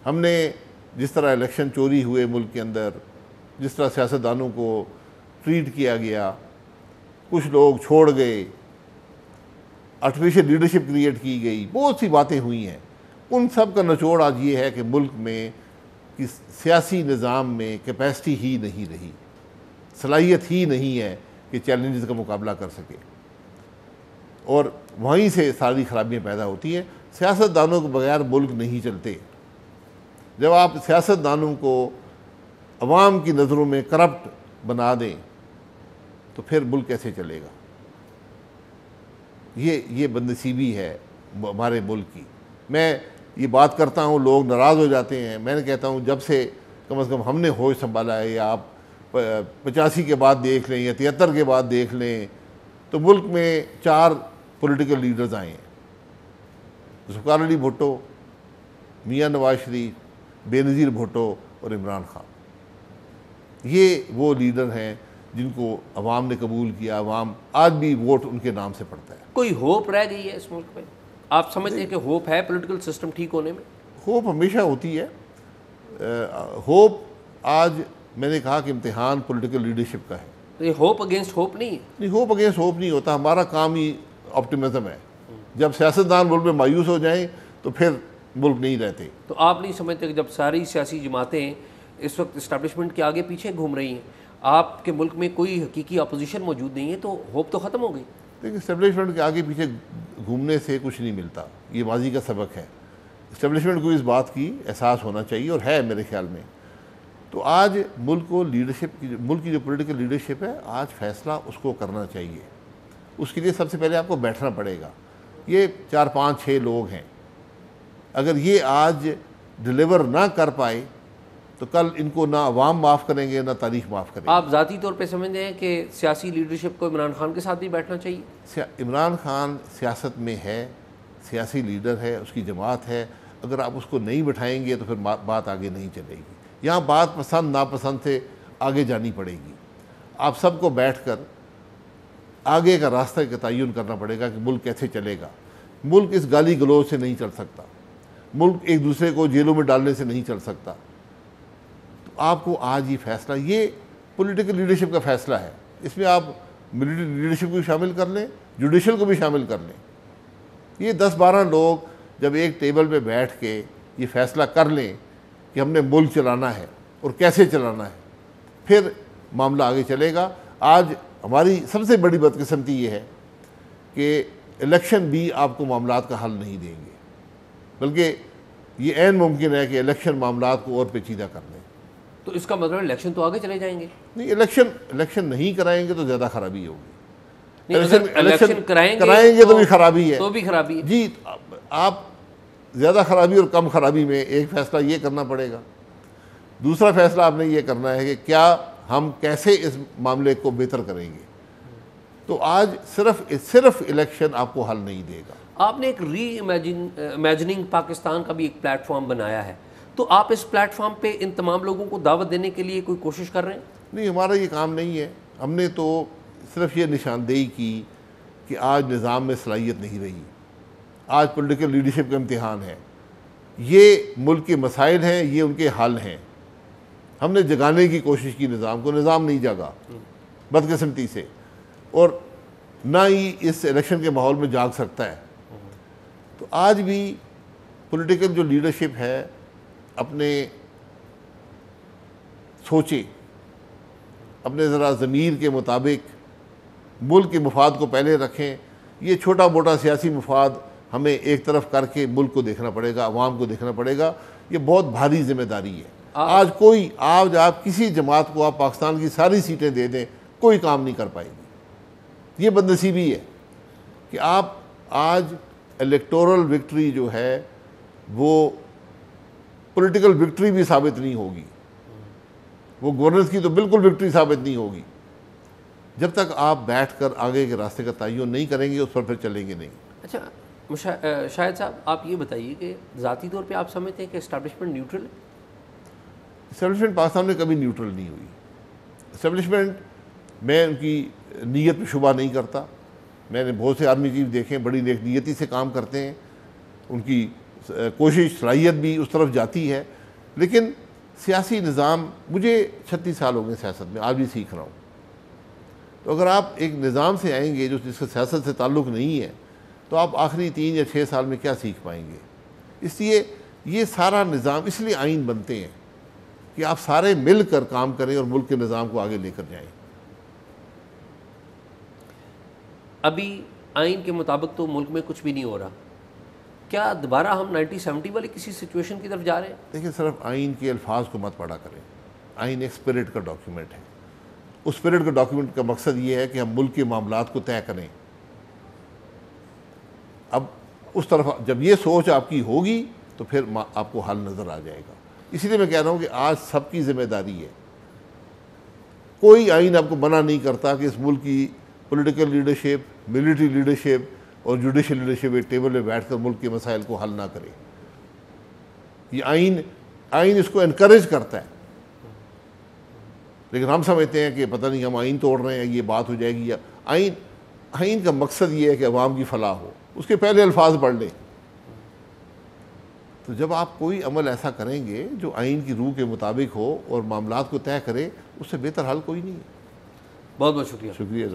[SPEAKER 2] हमने जिस तरह इलेक्शन चोरी हुए मुल्क के अंदर जिस तरह सियासतदानों को ट्रीट किया गया, कुछ लोग छोड़ गए आर्टिफिशियल लीडरशिप क्रिएट की गई, बहुत सी बातें हुई हैं। उन सब का निचोड़ आज ये है कि मुल्क में कि सियासी निज़ाम में कैपेसिटी ही नहीं रही, सलाहियत ही नहीं है कि चैलेंजेस का मुकाबला कर सके। और वहीं से सारी खराबियाँ पैदा होती हैं। सियासतदानों के बगैर मुल्क नहीं चलते। जब आप सियासतदानों को अवाम की नज़रों में करप्ट बना दें तो फिर मुल्क कैसे चलेगा? ये ये बदनसीबी है हमारे मुल्क की। मैं ये बात करता हूँ, लोग नाराज़ हो जाते हैं। मैंने कहता हूँ, जब से कम अज़ कम हमने होश संभाला है, या आप पचासी के बाद देख लें, या तिहत्तर के बाद देख लें तो मुल्क में चार पॉलिटिकल लीडर्स आए हैं। जुल्फ़ार अली भुट्टो, मियाँ नवाज़ शरीफ, बेनज़ीर भुट्टो और इमरान खान। ये वो लीडर हैं जिनको अवाम ने कबूल किया अवाम आज भी वोट उनके नाम से पड़ता है।
[SPEAKER 1] कोई होप रह गई है इस मुल्क में? आप समझते हैं कि होप है पॉलिटिकल सिस्टम ठीक होने में?
[SPEAKER 2] होप हमेशा होती है। होप आज मैंने कहा कि इम्तिहान पॉलिटिकल लीडरशिप का है।
[SPEAKER 1] तो ये होप अगेंस्ट होप नहीं है?
[SPEAKER 2] नहीं होप अगेंस्ट होप नहीं होता। हमारा काम ही ऑप्टिमिज्म है। जब सियासतदान मुल्क में मायूस हो जाएँ तो फिर मुल्क नहीं रहते।
[SPEAKER 1] तो आप नहीं समझते कि जब सारी सियासी जमातें इस वक्त इस्टेब्लिशमेंट के आगे पीछे घूम रही हैं। आपके मुल्क में कोई हकीकी अपोजिशन मौजूद नहीं है तो होप तो ख़त्म हो गई।
[SPEAKER 2] देखिए इस्टेब्लिशमेंट के आगे पीछे घूमने से कुछ नहीं मिलता। ये माजी का सबक है। इस्टेब्लिशमेंट को इस बात की एहसास होना चाहिए और है मेरे ख्याल में। तो आज मुल्क को लीडरशिप की मुल्क की जो पोलिटिकल लीडरशिप है, आज फैसला उसको करना चाहिए। उसके लिए सबसे पहले आपको बैठना पड़ेगा। ये चार पाँच छः लोग हैं। अगर ये आज डिलीवर ना कर पाए तो कल इनको ना अवाम माफ़ करेंगे ना तारीख माफ़ करेंगे।
[SPEAKER 1] आप ज़ाती तौर पे समझते हैं कि सियासी लीडरशिप को इमरान खान के साथ भी बैठना चाहिए?
[SPEAKER 2] इमरान खान सियासत में है सियासी लीडर है उसकी जमात है। अगर आप उसको नहीं बैठाएँगे तो फिर बात आगे नहीं चलेगी। यहाँ बात पसंद नापसंद से आगे जानी पड़ेगी। आप सबको बैठ कर आगे का रास्ता का तयन करना पड़ेगा कि मुल्क कैसे चलेगा। मुल्क इस गाली गलोच से नहीं चल सकता। मुल्क एक दूसरे को जेलों में डालने से नहीं चल सकता। आपको आज ये फैसला, ये पॉलिटिकल लीडरशिप का फैसला है। इसमें आप मिलिट्री लीडरशिप को भी शामिल कर लें जुडिशल को भी शामिल कर लें। ये दस बारह लोग जब एक टेबल पे बैठ के ये फैसला कर लें कि हमने मुल्क चलाना है और कैसे चलाना है, फिर मामला आगे चलेगा। आज हमारी सबसे बड़ी बदकस्मती ये है कि इलेक्शन भी आपको मामला का हल नहीं देंगे, बल्कि ये एन मुमकिन है कि इलेक्शन मामला को और पेचीदा कर दें
[SPEAKER 1] तो इसका मतलब इलेक्शन तो आगे चले जाएँगे।
[SPEAKER 2] नहीं इलेक्शन इलेक्शन नहीं कराएँगे तो ज़्यादा खराबी होगी।
[SPEAKER 1] इलेक्शन कराएँगे
[SPEAKER 2] कराएँगे तो, तो भी खराबी है।
[SPEAKER 1] तो भी खराबी है।
[SPEAKER 2] जी आप ज़्यादा खराबी और कम खराबी में एक फ़ैसला ये करना पड़ेगा। दूसरा फैसला आपने ये करना है कि क्या हम कैसे इस मामले को बेहतर करेंगे। तो आज सिर्फ़ सिर्फ़ इलेक्शन आपको हल नहीं देगा।
[SPEAKER 1] आपने एक री इमेजिन इमेजिनिंग पाकिस्तान का भी एक प्लेटफॉर्म बनाया है। तो आप इस प्लेटफॉर्म पे इन तमाम लोगों को दावत देने के लिए कोई कोशिश कर रहे हैं?
[SPEAKER 2] नहीं, हमारा ये काम नहीं है। हमने तो सिर्फ़ ये निशानदेही की कि आज निज़ाम में सलाहियत नहीं रही। आज पॉलिटिकल लीडरशिप का इम्तहान है। ये मुल्क के मसाइल हैं, ये उनके हल हैं। हमने जगाने की कोशिश की निज़ाम को, निज़ाम नहीं जागा, बदकस्मती से। और ना ही इस इलेक्शन के माहौल में जाग सकता है। तो आज भी पॉलिटिकल जो लीडरशिप है अपने सोचे अपने ज़रा ज़मीर के मुताबिक मुल्क के मफाद को पहले रखें। ये छोटा मोटा सियासी मफाद हमें एक तरफ़ करके मुल्क को देखना पड़ेगा अवाम को देखना पड़ेगा। ये बहुत भारी ज़िम्मेदारी है। आज कोई आज आप किसी जमात को आप पाकिस्तान की सारी सीटें दे दें कोई काम नहीं कर पाएगी। ये बदनसीबी है कि आप आज इलेक्टोरल विक्ट्री जो है वो पॉलिटिकल विक्ट्री भी साबित नहीं होगी। वो गवर्नेंस की तो बिल्कुल विक्ट्री साबित नहीं होगी। जब तक आप बैठकर आगे के रास्ते का तयन नहीं करेंगे उस पर फिर चलेंगे नहीं।
[SPEAKER 1] अच्छा शायद साहब आप ये बताइए कि ज़ाती तौर पे आप समझते हैं कि इस्टेब्लिशमेंट न्यूट्रल है?
[SPEAKER 2] इस्टेब्लिशमेंट पाकिस्तान में कभी न्यूट्रल नहीं हुई। इस्टेब्लिशमेंट मैं उनकी नीयत पर शुबा नहीं करता। मैंने बहुत से आर्मी चीफ देखे बड़ी नीयती से काम करते हैं। उनकी कोशिश, सलाहियत भी उस तरफ़ जाती है। लेकिन सियासी निज़ाम, मुझे छत्तीस साल हो गए सियासत में, आज भी सीख रहा हूँ। तो अगर आप एक निज़ाम से आएँगे जो जिसका सियासत से ताल्लुक़ नहीं है तो आप आखिरी तीन या छः साल में क्या सीख पाएँगे? इसलिए ये सारा निज़ाम, इसलिए आइन बनते हैं कि आप सारे मिल कर काम करें और मुल्क के निज़ाम को आगे लेकर जाएँ।
[SPEAKER 1] अभी आइन के मुताबिक तो मुल्क में कुछ भी नहीं हो रहा। क्या दोबारा हम 1970 वाली किसी सिचुएशन की तरफ़ जा रहे हैं?
[SPEAKER 2] देखिए, सिर्फ़ आइन के अल्फाज को मत पढ़ा करें। आइन एक स्पिरिट का डॉक्यूमेंट है। उस स्पिरिट का डॉक्यूमेंट का मकसद ये है कि हम मुल्क के मामला को तय करें। अब उस तरफ़ जब ये सोच आपकी होगी तो फिर आपको हल नज़र आ जाएगा। इसीलिए मैं कह रहा हूँ कि आज सबकी ज़िम्मेदारी है। कोई आइन आपको मना नहीं करता कि इस मुल्क की पॉलिटिकल लीडरशिप मिलिट्री लीडरशिप और जुडिशल लीडरशिप एक टेबल में बैठकर मुल्क के मसाइल को हल ना करे। ये आइन आइन इसको इनक्रेज करता है। लेकिन हम समझते हैं कि पता नहीं हम आइन तोड़ रहे हैं ये बात हो जाएगी या आइन आइन का मकसद ये है कि अवाम की फलाह हो। उसके पहले अल्फाज पढ़ लें। तो जब आप कोई अमल ऐसा करेंगे जो आइन की रूह के मुताबिक हो और मामला को तय करे उससे बेहतर हल कोई नहीं है।
[SPEAKER 1] बहुत बहुत शुक्रिया
[SPEAKER 2] शुक्रिया